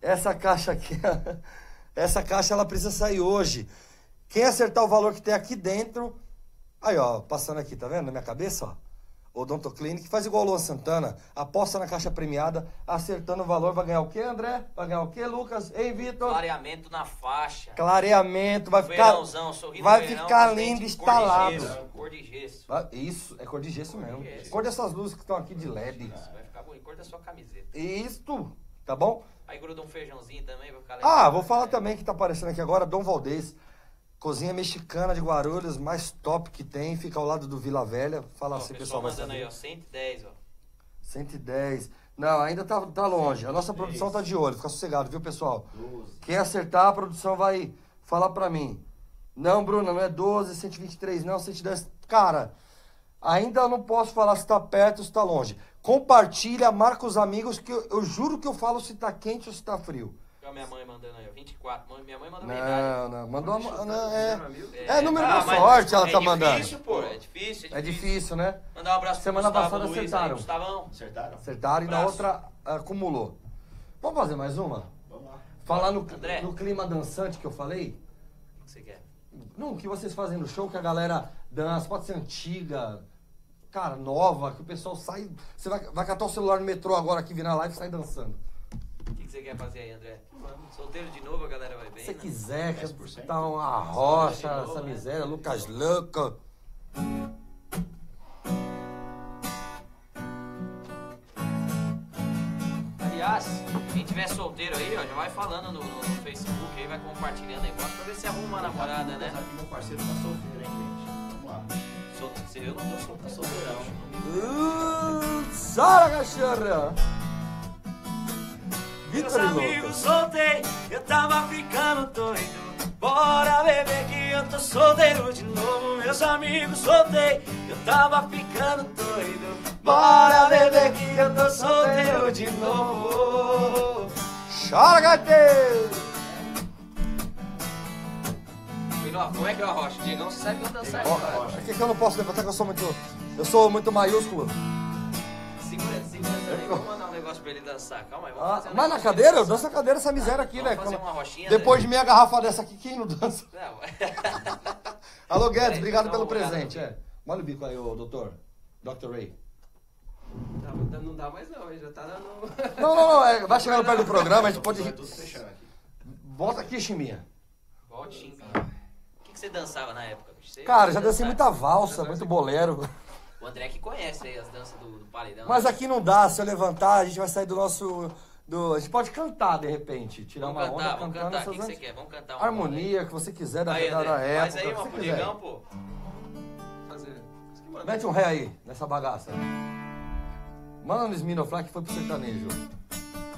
Essa caixa aqui. essa caixa ela precisa sair hoje. Quem acertar o valor que tem aqui dentro. Aí, ó, passando aqui, tá vendo? Na minha cabeça, ó. Odontoclinic, faz igual o Luan Santana, aposta na caixa premiada, acertando o valor, vai ganhar o quê, André? Vai ganhar o quê, Lucas? Ei, Vitor? Clareamento na faixa. Clareamento, vai ficar. Verãozão, vai verão, ficar lindo, instalado. Cor de gesso. Cor de gesso. Vai- Isso, é cor de gesso mesmo. gesso. Cor dessas luzes que estão aqui de LED. Isso, vai ficar bonito. Cor da sua camiseta. Isto, tá bom? Aí gruda um feijãozinho também, vai ficar legal. Ah, vou falar também que tá aparecendo aqui agora, Dom Valdez. Cozinha mexicana de Guarulhos, mais top que tem, fica ao lado do Vila Velha. Fala assim, pessoal, pessoal vai saber. aí, ó, 110, ó. 110. Não, ainda tá, tá longe. A nossa produção tá de olho, fica sossegado, viu, pessoal? 12. Quem acertar, a produção vai falar pra mim. Não, Bruna, não é 12, 123, não, 110. Cara, ainda não posso falar se tá perto ou se tá longe. Compartilha, marca os amigos, que eu, eu juro que eu falo se tá quente ou se tá frio. Olha minha mãe mandando aí, ó. 24. Mãe- Minha mãe manda verdade. Não, não, mandou a. Não, é, É. é número Ah, da sorte, ela é tá mandando. difícil, pô. É difícil, É difícil, né? Mandar um abraço Semana pro Gustavo passada Luiz acertaram. Aí, Gustavão. Acertaram? Acertaram e na outra acumulou. Vamos fazer mais uma? Vamos lá. Falar no, André. no clima dançante que eu falei? O que você quer? Não, o que vocês fazem no show, que a galera dança, pode ser antiga, cara, nova, que o pessoal sai. Você vai, vai catar o celular no metrô agora aqui, vir na live e sai dançando. O que que você quer fazer aí, André? Solteiro de novo, a galera vai bem, Se você né? quiser, quer 10%. dar uma rocha, novo, essa né? miséria, Lucas Louco. Aliás, quem tiver solteiro aí, ó, já vai falando no, no Facebook aí, vai compartilhando aí, bota pra ver se arruma uma namorada, né? Meu parceiro tá solteiro, hein, eu não. Tá solteirão. Sara, cachorra! Meus amigos soltei, eu tava ficando doido. Bora beber que eu tô solteiro de novo. Meus amigos soltei, eu tava ficando doido. Bora beber que eu tô solteiro de novo. Chora, gateiro! Como é que é o arrocha? Você sabe dançar Ó, agora. é que eu não posso levantar que eu sou muito. Eu sou muito maiúsculo. Segura, segura essa aí, vamos mandar um negócio pra ele dançar. Calma aí, vamos Ah, fazer um mas na negócio cadeira? Eu danço na cadeira essa miséria aqui, Vamos velho. fazer Quando- uma rochinha, Depois né? de meia garrafa dessa aqui, quem não dança? Não, Alô, Guedes, obrigado dá pelo presente. É. Molha o bico aí, ô doutor. Dr. Ray. Tá, não dá mais não, ele já tá dando... Não, não, não. é, vai chegando perto do programa, a gente pode. Vai tudo fechando aqui. Volta aqui, Chiminha. Voltinho, cara. O que, que você dançava na época? bicho? Você- Cara, já dancei muita valsa, muito bolero. O André que conhece aí as danças do, do paredão. Mas né? aqui não dá, se eu levantar, a gente vai sair do nosso. Do... A gente pode cantar de repente, tirar Vamos uma cantar, onda vamos cantando cantar. O que, você quer? Vamos cantar uma harmonia que você quiser da, Aí, da, André, da época. faz aí que uma você pro pô. Fazer. Mete um ré aí, nessa bagaça. Manda no Sminofly que foi pro sertanejo.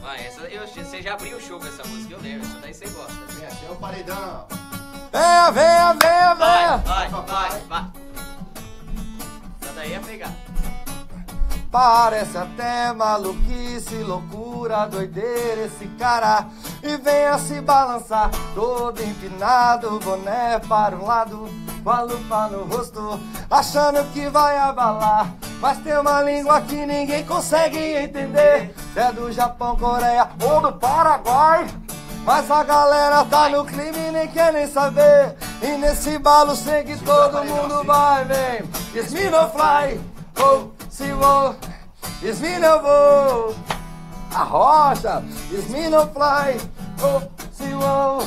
Vai, essa, eu, você já abriu o show com essa música, eu lembro. Essa daí você gosta. Vem aqui, é o paredão. Venha, venha, venha, Vai, venha! vai, vai, vai. Essa daí é pegar. Parece até maluquice, loucura, doideira esse cara. E venha se balançar, todo empinado, boné para um lado. com a lupa no rosto, achando que vai abalar. Mas tem uma língua que ninguém consegue entender. Se é do Japão, Coreia ou do Paraguai. Mas a galera tá no clima e nem quer nem saber. E nesse balo sei que todo mundo vai, vem. It's me no fly, oh, se vou. It's me no vou. A rocha, it's me no fly, oh, se vou.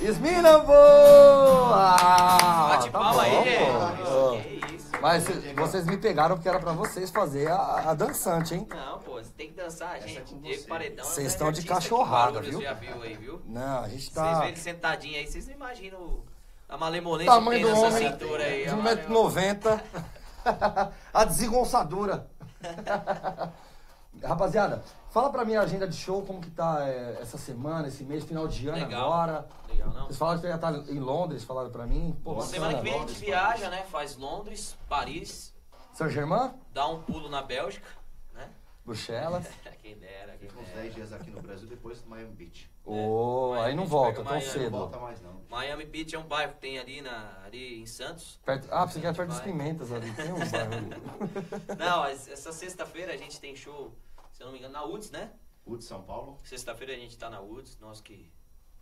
It's me no vou. Ah, Bate tá palma aí. bom. Que isso. Mas vocês me pegaram porque era pra vocês fazer a, a dançante, hein? Não, pô, você tem que dançar, Essa é gente. Diego você. Paredão. é Vocês grande estão de cachorrada, viu? Já viu aí, viu? Não, a gente Vocês tá. veem ele sentadinho aí, vocês não imaginam a malemolência que Tamanho tem do nessa homem cintura aí. de a 1,90m. a desengonçadura. Rapaziada, fala pra mim a agenda de show, como que tá é, essa semana, esse mês, final de ano Legal. agora. Legal, não? Vocês falaram que ia estar em Londres, falaram pra mim. Pô, Londres, Semana que vem a gente viaja, né? Faz Londres, Paris, Saint Germain, dá um pulo na Bélgica, né? Bruxelas. quem dera, quem Fica uns dera. 10 dias aqui no Brasil, depois Miami Beach. Ô, Miami aí não Beach volta tão Miami, Não cedo. volta mais não. Miami Beach é um bairro que tem ali, na, ali em Santos. Perto, ah, você quer perto dos pimentas ali. Tem um bairro ali. Não, mas essa sexta-feira a gente tem show, eu não me engano, na UDS, né? De São Paulo, Sexta-feira a gente tá na UDS, nós que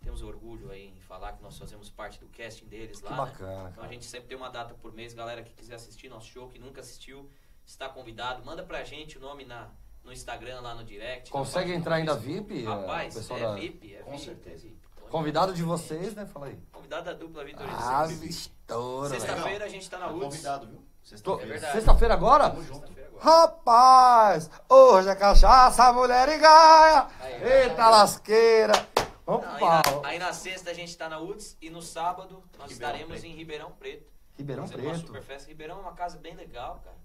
temos orgulho aí em falar que nós fazemos parte do casting deles lá. Que né? bacana, Então a cara. gente sempre tem uma data por mês. Galera que quiser assistir nosso show, que nunca assistiu, está convidado. Manda pra gente o nome na, no Instagram, lá no direct. na Consegue entrar ainda. VIP? Rapaz, é, pessoal é da- VIP, é Com VIP, certeza. é VIP. Convidado de vocês, né? Fala aí. Convidado da dupla Vitor Ah, estoura, velho. Sexta-feira a gente tá na Tá UDS. convidado, viu? Sexta-feira. É. Sexta-feira agora? Tamo junto. Rapaz, hoje é cachaça, mulher e gaia. Aí, Eita lasqueira. Vamos Não, aí, na, aí na sexta a gente tá na UDS e no sábado nós Ribeirão estaremos Preto. em Ribeirão Preto. Ribeirão fazendo uma Preto. Superfesta. Ribeirão é uma casa bem legal, cara.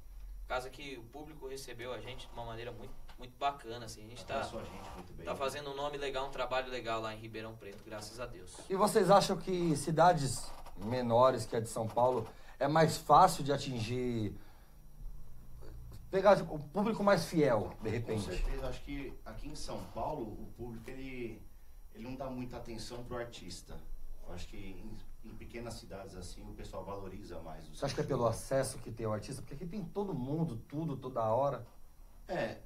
Casa que o público recebeu a gente de uma maneira muito, muito bacana, assim. A gente tá, Abraçou a gente muito bem. tá fazendo um nome legal, um trabalho legal lá em Ribeirão Preto, graças a Deus. E vocês acham que cidades menores que a de São Paulo é mais fácil de atingir. Pegar o público mais fiel, de Com repente? certeza, acho que aqui em São Paulo, o público, ele, ele não dá muita atenção pro artista. Eu acho que em, em pequenas cidades assim, o pessoal valoriza mais. o Você acha que é pelo acesso que tem o artista? Porque aqui tem todo mundo, tudo, toda hora. É.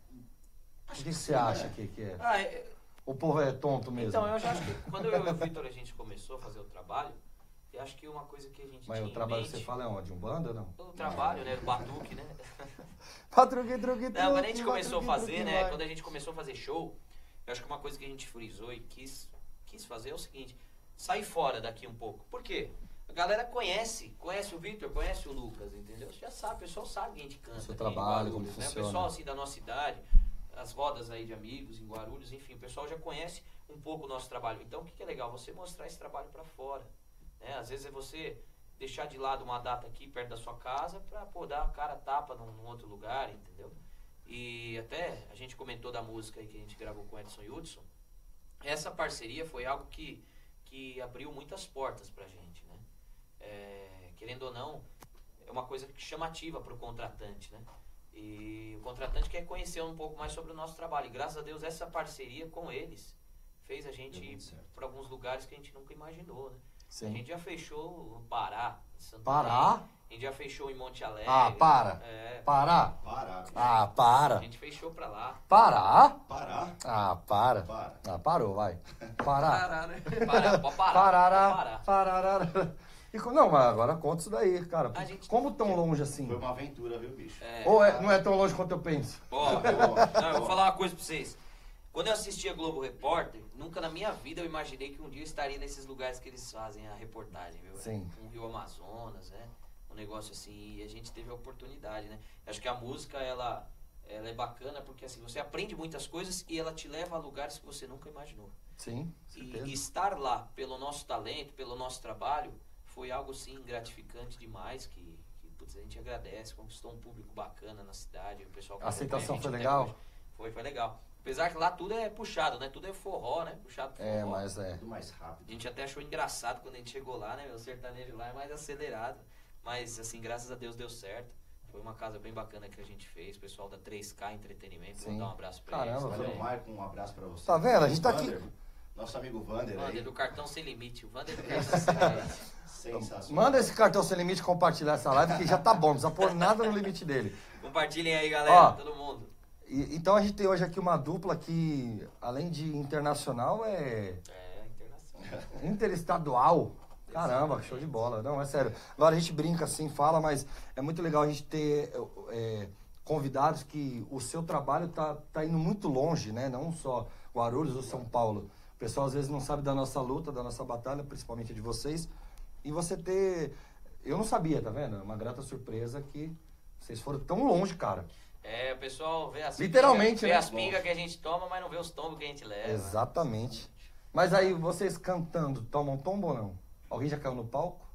O que, que sim, você né? acha que, que é? Ah, é- O povo é tonto mesmo. então, eu já acho que quando eu e o Vitor a gente começou a fazer o trabalho, eu acho que uma coisa que a gente Mas tinha o trabalho em que você fala é onde? Um banda ou não? o trabalho, né, o batuque, né? Patruque, truque, Não, quando a gente truque, começou a fazer, truque, né? vai. Quando a gente começou a fazer show, eu acho que uma coisa que a gente frisou e quis, quis fazer é o seguinte: sair fora daqui um pouco. Por quê? A galera conhece, conhece o Victor, conhece o Lucas, entendeu? Você já sabe, o pessoal sabe que a gente canta. O seu trabalho, como né? O funciona. pessoal assim da nossa idade, as rodas aí de amigos em Guarulhos, enfim, o pessoal já conhece um pouco o nosso trabalho. Então o que, que é legal? Você mostrar esse trabalho pra fora. Né? Às vezes é você deixar de lado uma data aqui perto da sua casa pô, dar a cara a tapa num, num outro lugar, entendeu? E até a gente comentou da música aí que a gente gravou com o Edson Hudson. Essa parceria foi algo que, que abriu muitas portas pra gente, né? É, querendo ou não, é uma coisa que chamativa pro contratante, né? E o contratante quer conhecer um pouco mais sobre o nosso trabalho. E graças a Deus essa parceria com eles fez a gente ir para alguns lugares que a gente nunca imaginou, né? A Sim. gente já fechou no Pará, Pará? A gente já fechou em Monte Alegre. Ah, para. É, Pará? Parar. Ah, a para. gente fechou pra lá. Pará? Parar. Ah, para. Para. Ah, parou, vai. Pará. Parar, né? Pará, pode parar. Parará. pode parar. Parará. E, não, mas agora conta isso daí, cara. A gente- Como tão longe assim? Foi uma aventura, viu, bicho? É, Ou é- não é tão longe quanto eu penso? ó, não, eu vou falar uma coisa pra vocês. Quando eu assistia Globo Repórter, nunca na minha vida eu imaginei que um dia eu estaria nesses lugares que eles fazem a reportagem, viu? Sim. Um Rio Amazonas, né? Um negócio assim, e a gente teve a oportunidade, né? Acho que a música, ela, ela é bacana porque assim, você aprende muitas coisas e ela te leva a lugares que você nunca imaginou. Sim, E certeza. estar lá pelo nosso talento, pelo nosso trabalho, foi algo sim gratificante demais que, que putz, a gente agradece, conquistou um público bacana na cidade, o pessoal A aceitação foi legal? Foi, foi legal. Apesar que lá tudo é puxado, né? Tudo é forró, né? Puxado pro É, forró. mas é. Tudo mais A rápido. gente até achou engraçado quando a gente chegou lá, né? O sertanejo lá é mais acelerado. Mas, assim, graças a Deus deu certo. Foi uma casa bem bacana que a gente fez. O pessoal da 3K Entretenimento. Sim. Vou dar um abraço pra Caramba, eles. Valeu. Maicon, um abraço pra você. Tá vendo? A gente tá aqui- Vander, Nosso amigo Vander Wander aí. do cartão sem limite. O Wander do cartão sem limite. Sensacional. Manda esse cartão sem limite compartilhar essa live, que já tá bom, não precisa pôr nada no limite dele. Compartilhem aí, galera. Ó. Todo mundo. E- então a gente tem hoje aqui uma dupla que, além de internacional, é É, internacional. interestadual. Caramba, show de bola. Não, é sério. Agora a gente brinca assim, fala, mas é muito legal a gente ter é, convidados que o seu trabalho tá, tá indo muito longe, né? Não só Guarulhos ou São Paulo. O pessoal às vezes não sabe da nossa luta, da nossa batalha, principalmente de vocês. E você ter. Eu não sabia, tá vendo? É uma grata surpresa que vocês foram tão longe, cara. É, o pessoal vê as Literalmente, pingas, vê né? as pingas que a gente toma, mas não vê os tombos que a gente leva. Exatamente. Mas aí vocês cantando, tomam tombo ou não? Alguém já caiu no palco?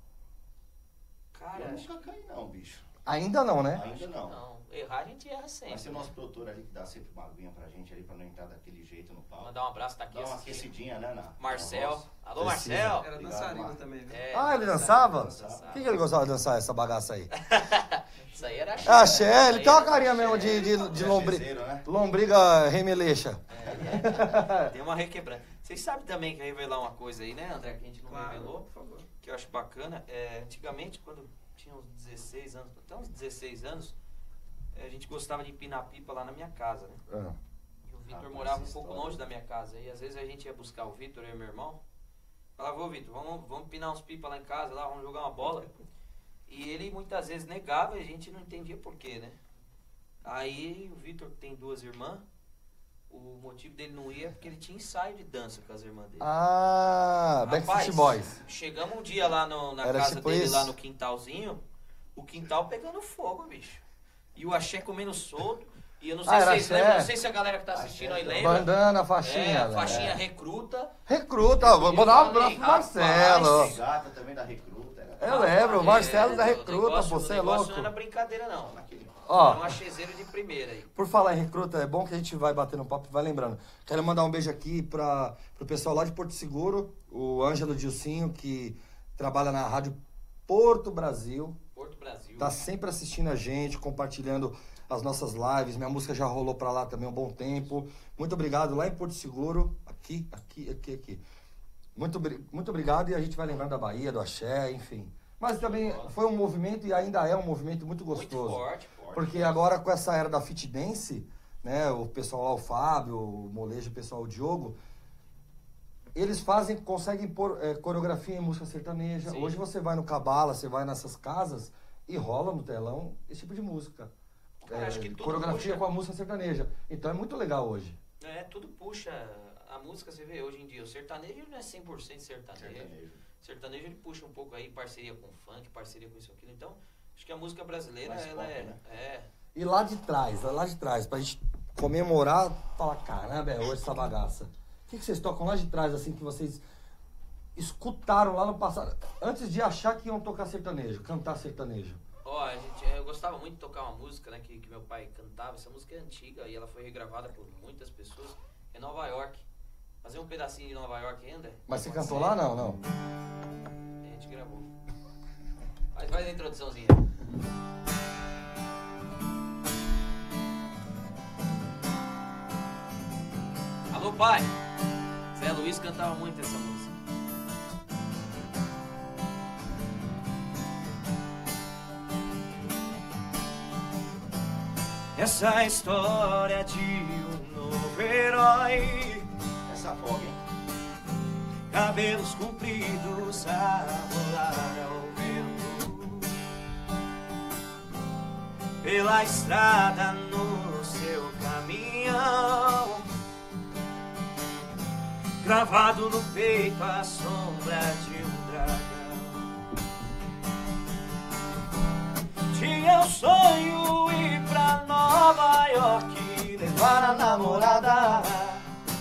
Cara, Eu nunca caí não, bicho. Ainda não, né? Ainda não. não. Errar a gente erra sempre. Vai ser o né? nosso produtor ali que dá sempre uma aguinha pra gente ali pra não entrar daquele jeito no palco. Mandar um abraço, tá aqui Dá uma aquecidinha, né, na Marcel. na. Alô, Precisa. Marcel. Era Obrigado, dançarino Marco. também, viu? É, Ah, ele dançava? dançava. O que, que ele gostava de dançar, essa bagaça aí? Isso aí era Ah, Xé, ele Isso tem uma carinha axé. mesmo de, de, de É lombri... chezeiro, né? lombriga remelexa. É, é. Tem uma requebrada. Vocês sabem também que revelar uma coisa aí, né, André, que a gente não Claro, revelou, por favor. que eu acho bacana. É, antigamente, quando tinha uns 16 anos, até uns 16 anos, é, a gente gostava de empinar pipa lá na minha casa, né? Ah, E o Vitor Ah, morava um pouco história. longe da minha casa. E às vezes a gente ia buscar o Vitor e o meu irmão. Falava, ô Vitor, vamos, vamos pinar uns pipa lá em casa, lá, vamos jogar uma bola. E ele muitas vezes negava e a gente não entendia por quê, né? Aí o Vitor tem duas irmãs. O motivo dele não ir é porque ele tinha ensaio de dança com as irmãs dele. Ah, Backstreet Boys. Chegamos um dia lá no- na Era casa tipo dele, isso? lá no quintalzinho, o quintal pegando fogo, bicho. E o axé comendo solto. E eu não sei Ah, se vocês axé? lembram, não sei se a galera que tá assistindo aí lembra. Bandana, faixinha. É, né? faixinha recruta. Recruta, vou dar um abraço pro Marcelo. Gata também da recruta. Eu lembro, o Marcelo da É, o recruta, negócio- você é louco. não era brincadeira, não. naquele... Ó, Era um achezeiro de primeira aí. Por falar em recruta, é bom que a gente vai batendo um papo e vai lembrando. Quero mandar um beijo aqui para o pessoal lá de Porto Seguro, o Ângelo Dilcinho, que trabalha na Rádio Porto Brasil. Tá sempre assistindo a gente, compartilhando as nossas lives. Minha música já rolou para lá também há um bom tempo. Muito obrigado lá em Porto Seguro. Aqui, aqui, aqui, aqui. Muito, muito obrigado e a gente vai lembrando da Bahia, do Axé, enfim. Mas também foi um movimento e ainda é um movimento muito Muito gostoso. forte, forte. Porque agora com essa era da fit dance, né, o pessoal lá, o Fábio, o Molejo, o pessoal, o Diogo, eles fazem, conseguem pôr eh, coreografia em música sertaneja. Sim. Hoje você vai no Cabala, você vai nessas casas e rola no telão esse tipo de música. Cara, acho que tudo coreografia puxa. com a música sertaneja. Então é muito legal hoje. É, tudo puxa. A música, você vê hoje em dia, o sertanejo não é 100% sertanejo. Sertanejo. Sertanejo ele puxa um pouco aí, parceria com funk, parceria com isso aquilo. Então, acho que a música brasileira, Mais ela pop, é, né? é. E lá de trás, lá de trás, pra gente comemorar, falar, caramba, é hoje essa bagaça. O que, que vocês tocam lá de trás, assim, que vocês escutaram lá no passado, antes de achar que iam tocar sertanejo, cantar sertanejo? Ó, a gente, eu gostava muito de tocar uma música, né, que, que meu pai cantava. Essa música é antiga e ela foi regravada por muitas pessoas. É Nova York. Fazer um pedacinho de Nova York ainda? Mas você cantou ser? lá? Não, não. A gente gravou. Faz, faz a introduçãozinha. Alô, pai! Zé Luiz cantava muito essa música. Essa história de um novo herói. Essa folga, hein? Cabelos compridos a rolar ao vento Pela estrada no seu caminhão. Gravado no peito a sombra de um dragão Tinha um sonho ir pra Nova York Levar a namorada.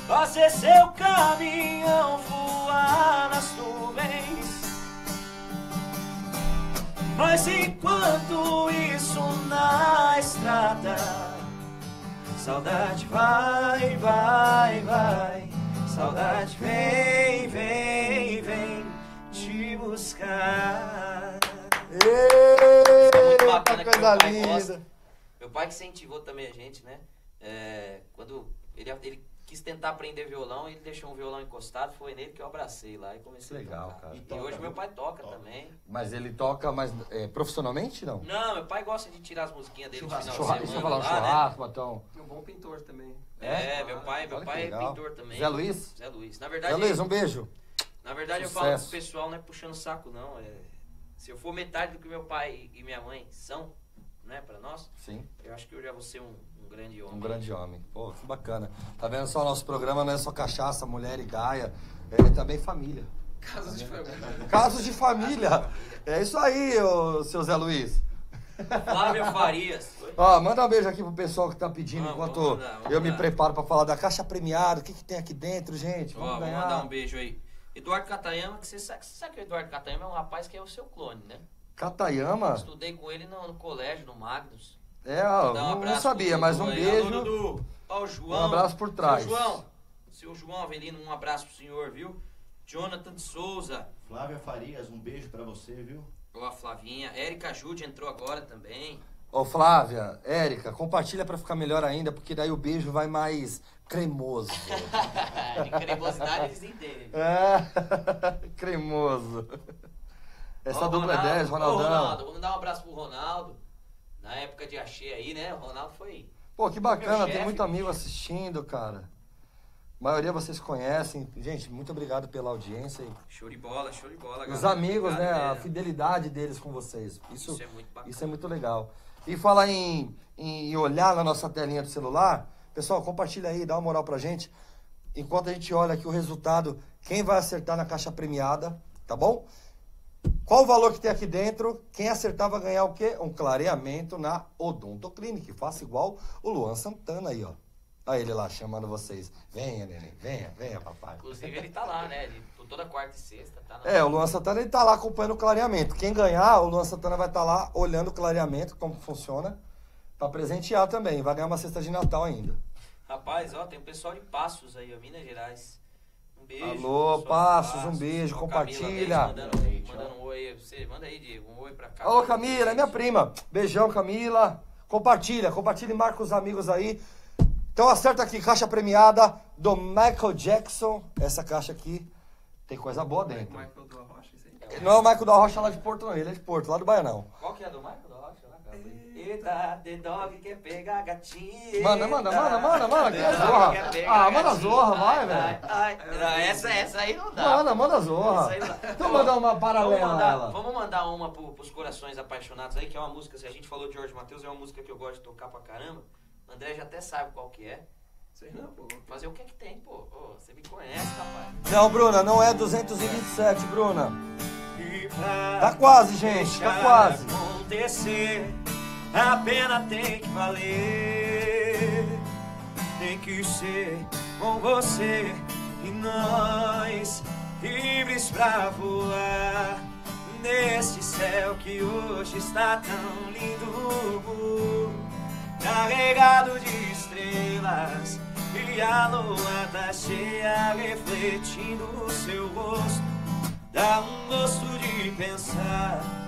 Fazer seu caminhão voar nas nuvens. Mas enquanto isso na estrada Saudade vai, vai, vai. Saudade vem, vem, vem Te buscar. Eita, bacana que coisa meu pai linda. gosta. Meu pai que incentivou também a gente, né? É, quando ele, ele quis tentar aprender violão, ele deixou um violão encostado, foi nele que eu abracei lá e comecei Legal, a tocar. cara. E, toca, hoje meu viu? pai toca, Toca. também. Mas ele toca mais é, profissionalmente, não? Não, meu pai gosta de tirar as musiquinhas dele Churrasco. no final Churrasco, de deixa eu semana. falar um lá, né? churrasco, Batão. É um bom pintor também. É, meu pai, meu que pai é pintor também. Zé Luiz? Zé Luiz. Na verdade, Zé Luiz, um beijo. na verdade eu Sucesso. falo pro pessoal, não é puxando saco, não. É, se eu for metade do que meu pai e minha mãe são, né, pra nós, Sim. eu acho que eu já vou ser um, um grande homem. Um grande homem. Pô, que bacana. Tá vendo só o nosso programa não é só cachaça, mulher e gaia, é também família. Casos de família. Casos de família. É isso aí, ô, seu Zé Luiz. Flávia Farias. Ó, manda um beijo aqui pro pessoal que tá pedindo Vamos, enquanto vamos mandar, vamos eu me preparo pra falar da caixa premiada, o que, que tem aqui dentro, gente. Ó, Vamos vou ganhar. mandar um beijo aí. Eduardo Catayama, que você sabe, você sabe que o Eduardo Catayama é um rapaz que é o seu clone, né? Catayama? Estudei com ele no, no colégio, no Magnus. É, ó, um não, sabia, mas um beijo. Alô, Dudu. Ó, o João. Um abraço por trás. Seu João. Seu João Avelino, um abraço pro senhor, viu? Jonathan de Souza. Flávia Farias, um beijo pra você, viu? Ó, a Flavinha. Érica Jude entrou agora também. Ô, Flávia, Érica, compartilha pra ficar melhor ainda, porque daí o beijo vai mais cremoso. De cremosidade eles entendem. é, cremoso. Essa dupla é Ronaldo. 10, Ô, Ronaldão. Ronaldo, vamos dar um abraço pro Ronaldo. Na época de Axê aí, né? O Ronaldo foi. Pô, que bacana, Meu tem chefe, muito amigo assistindo, cara. A maioria vocês conhecem. Gente, muito obrigado pela audiência. Show de bola, show de bola. Os galera. amigos, né? Obrigado A mesmo. fidelidade deles com vocês. Isso, Isso é muito bacana. isso é muito legal. E falar em, em olhar na nossa telinha do celular, pessoal, compartilha aí, dá uma moral pra gente. Enquanto a gente olha aqui o resultado, quem vai acertar na caixa premiada, tá bom? Qual o valor que tem aqui dentro? Quem acertar vai ganhar o quê? Um clareamento na Odonto Clinic. Faça igual o Luan Santana aí, ó. Olha ele lá chamando vocês. Venha, neném. Venha, venha, papai. Inclusive ele tá lá, né? Ele, toda quarta e sexta, tá na... É, o Luan Santana ele tá lá acompanhando o clareamento. Quem ganhar, o Luan Santana vai estar lá olhando o clareamento, como funciona, pra presentear também. Vai ganhar uma cesta de Natal ainda. Rapaz, ó, tem o pessoal de Passos aí, ó, Minas Gerais. Um beijo. Alô, de Passos, um beijo, compartilha. Camila Mendes mandando, Gente, ó. mandando um oi aí pra você. Manda aí, Diego, um oi pra cá. Alô, Camila, é minha prima. Beijão, Camila. Compartilha, compartilha e marca os amigos aí. Então acerta aqui, caixa premiada do Michael Jackson. Essa caixa aqui tem coisa boa dentro. Michael do Arrocha, isso aí. Não é o Michael da Rocha lá de Porto, não. Ele é de Porto, lá do Baianão. Qual que é a do Michael Eita, The Dog quer pegar gatinha. Manda, manda, manda, manda, manda, que é zorra. Ah, manda zorra, vai, Ai, velho. essa, essa aí não dá. Manda, manda zorra. Então manda uma Vamos paralela a mandar, vamos mandar uma pro, pros corações apaixonados aí, que é uma música, se a gente falou de Jorge Matheus, é uma música que eu gosto de tocar pra caramba. O André já até sabe qual que é. Sei não, pô. Fazer o que é que tem, pô? Ô, você me conhece, rapaz. Não, Bruna, não é 227, Bruna. Tá quase, gente, tá quase. acontecer, a pena tem que valer. Tem que ser com você e nós livres pra voar nesse céu que hoje está tão lindo, carregado de estrelas. E a lua tá cheia refletindo o seu rosto. Dá um gosto de pensar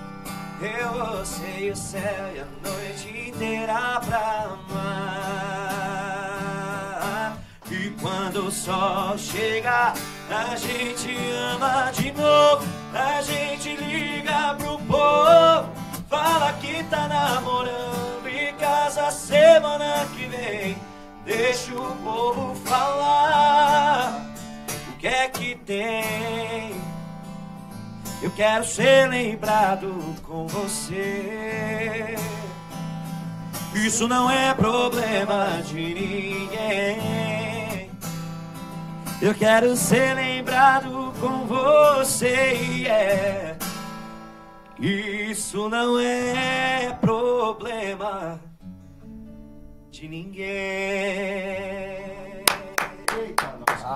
Eu, e o céu e a noite inteira pra amar. E quando o sol chega A gente ama de novo. A gente liga pro povo Fala que tá namorando E casa semana que vem. Deixa o povo falar. O que é que tem eu quero ser lembrado com você. Isso não é problema de ninguém. Eu quero ser lembrado com você. yeah. Isso não é problema de ninguém.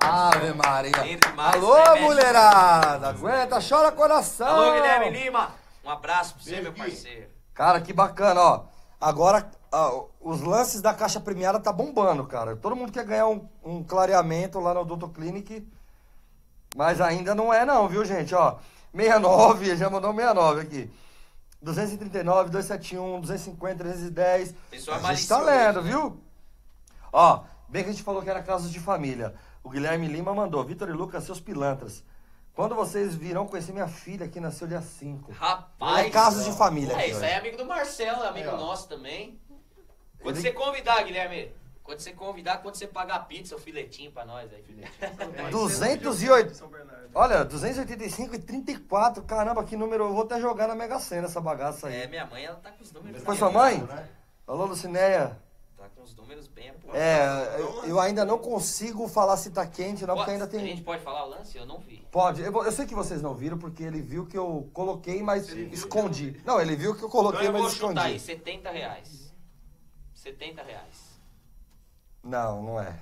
Ave Maria. Demais, Alô, né, mulherada. Aguenta, chora coração. Alô, Guilherme Lima. Um abraço pra você, meu parceiro. Cara, que bacana, ó. Agora, ó, os lances da caixa premiada tá bombando, cara. Todo mundo quer ganhar um, um clareamento lá no Doutor Clinic. Mas ainda não é não, viu, gente? Ó, 69, já mandou 69 aqui. 239, 271, 250, 310. Pessoal A gente tá lendo, né? viu? Ó, bem que a gente falou que era casos de família. O Guilherme Lima mandou, Vitor e Lucas, seus pilantras. Quando vocês virão conhecer minha filha, que nasceu dia 5. Rapaz. É casos de família É, isso aí é amigo do Marcelo, amigo É, nosso também. Quando Ele- você convidar, Guilherme. Quando você convidar, quando você pagar a pizza, o filetinho pra nós aí. Mas 208. é São Bernardo. Olha, 285 e 34. Caramba, que número. Eu vou até jogar na Mega Sena essa bagaça aí. É, minha mãe, ela tá com os números. Foi sua mãe? apurados. Né? Alô, Lucinéia. Tá com os números bem apurados. É, eu, eu ainda não consigo falar se tá quente, não, porque ainda A tem. gente pode falar o lance? Eu não vi. Pode. Eu, vou- eu sei que vocês não viram, porque ele viu que eu coloquei, mas Ele viu escondi. Não, ele viu que eu Então coloquei, eu vou mas chutar aí, escondi. 70 reais. 70 reais. Não, não é.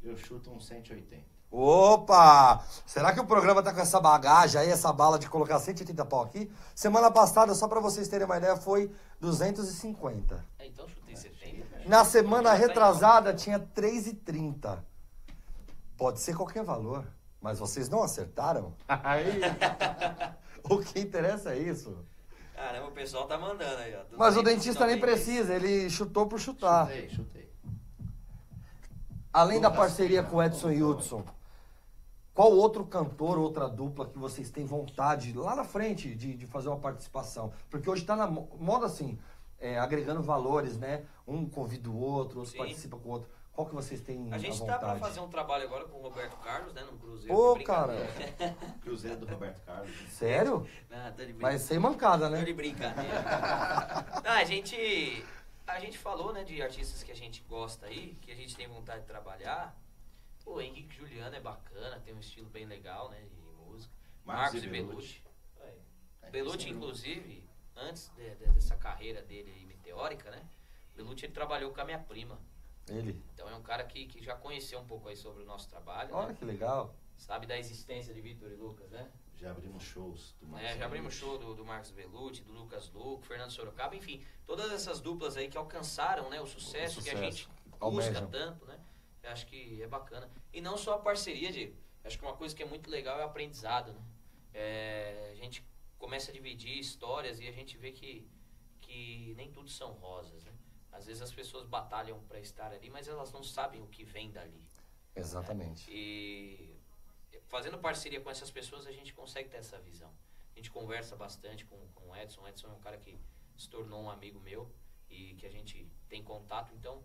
Eu chuto um 180. Opa! Será que o programa tá com essa bagagem aí, essa bala de colocar 180 pau aqui? Semana passada, só pra vocês terem uma ideia, foi 250. É, então chutei 70. Na semana Tá retrasada tinha 3,30. Pode ser qualquer valor, mas vocês não acertaram? Aí. o que interessa é isso. Caramba, o pessoal tá mandando aí, ó. Mas o dentista nem 296. precisa, ele chutou por chutar. Chutei, chutei. Além da parceria com o Edson e Hudson, qual outro cantor, outra dupla que vocês têm vontade lá na frente de, de fazer uma participação? Porque hoje tá na mo- moda assim, é, agregando valores, né? Um convida o outro, outro Sim. participa com o outro. Qual que vocês têm A gente a tá pra fazer um trabalho agora com o Roberto Carlos, né? No Cruzeiro. Ô, cara. Cruzeiro do Roberto Carlos. Sério? Não, tô de brincadeira. Mas sem mancada, Tô né? de brincadeira. Não, a gente. A gente falou, né, de artistas que a gente gosta aí, que a gente tem vontade de trabalhar. Pô, Henrique Juliano é bacana, tem um estilo bem legal, né, de música. Marcos Marcos, e Belucci. Belucci. É, Belucci, o- inclusive, antes de- de- dessa carreira dele aí meteórica, né? Belucci ele trabalhou com a minha prima. Ele. Então é um cara que, que já conheceu um pouco aí sobre o nosso trabalho, Olha né? que legal. Sabe da existência de Vitor e Lucas, né? Já abrimos shows do É, Marcos já abrimos show do, do Marcos Belucci, do Lucas Luco, Fernando Sorocaba, enfim, todas essas duplas aí que alcançaram né, o sucesso, O que a sucesso. gente busca Almejam. tanto, né? Eu acho que é bacana. E não só a parceria, Diego. Eu Acho que uma coisa que é muito legal é o aprendizado, né? É, a gente começa a dividir histórias e a gente vê que, que nem tudo são rosas, né? Às vezes as pessoas batalham para estar ali, mas elas não sabem o que vem dali. Exatamente. E fazendo parceria com essas pessoas, a gente consegue ter essa visão. A gente conversa bastante com, com o Edson. O Edson é um cara que se tornou um amigo meu e que a gente tem contato. Então,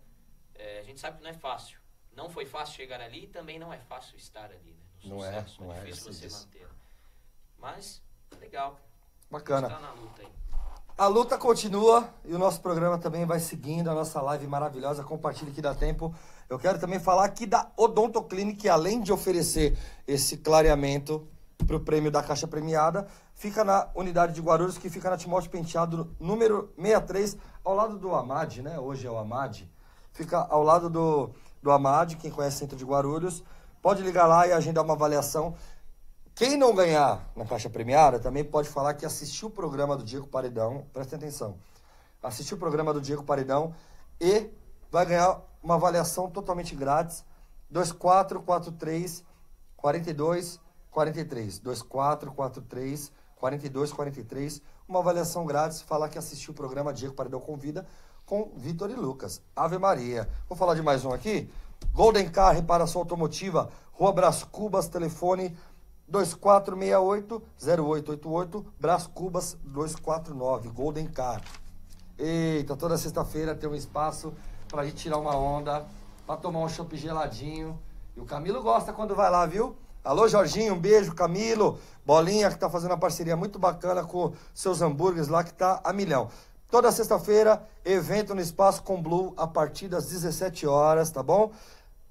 é, a gente sabe que não é fácil. Não foi fácil chegar ali e também não é fácil estar ali, né? No Não é, sucesso. não é, difícil sei você disso. manter. né? Mas, é legal. Bacana. Está na luta. A luta continua e o nosso programa também vai seguindo, a nossa live maravilhosa. Compartilhe que dá tempo. Eu quero também falar aqui da Odontoclinic, que além de oferecer esse clareamento para o prêmio da Caixa Premiada, fica na unidade de Guarulhos, que fica na Timóteo Penteado, número 63, ao lado do Amad, né? Hoje é o Amad. Fica ao lado do, do Amad, quem conhece o centro de Guarulhos. Pode ligar lá e agendar uma avaliação. Quem não ganhar na caixa premiada também pode falar que assistiu o programa do Diego Paredão. Presta atenção. Assistiu o programa do Diego Paredão e vai ganhar uma avaliação totalmente grátis. 2443 42 43. 2443 42 43. Uma avaliação grátis. Falar que assistiu o programa Diego Paredão Convida com Vitor e Lucas. Ave Maria. Vou falar de mais um aqui. Golden Car, reparação automotiva, Rua Brás Cubas, telefone 2468-0888, Brás Cubas 249, Golden Car. Eita, toda sexta-feira tem um espaço pra gente tirar uma onda, pra tomar um chopp geladinho. E o Camilo gosta quando vai lá, viu? Alô, Jorginho, um beijo, Camilo. Bolinha, que tá fazendo uma parceria muito bacana com seus hambúrgueres lá, que tá a milhão. Toda sexta-feira, evento no Espaço com Blue, a partir das 17 horas, tá bom?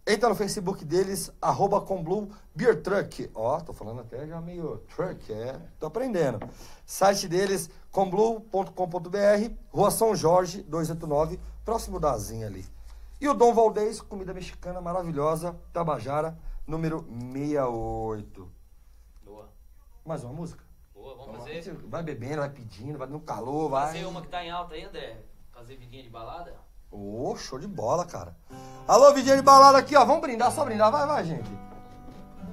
Entra no Facebook deles, arroba Comblue Beer Truck. Ó, tô falando até já meio truck, é. Tô aprendendo. Site deles, comblue.com.br, Rua São Jorge, 289, próximo da Azinha ali. E o Dom Valdez, comida mexicana maravilhosa, Tabajara, número 68. Boa. Mais uma música? Boa, vamos fazer. Vai bebendo, vai pedindo, vai no calor, vai. Fazer uma que tá em alta aí, André. Fazer vidinha de balada. Ô, show de bola, cara. Alô, vidinha de balada aqui, ó. Vamos brindar, só brindar. Vai, vai, gente.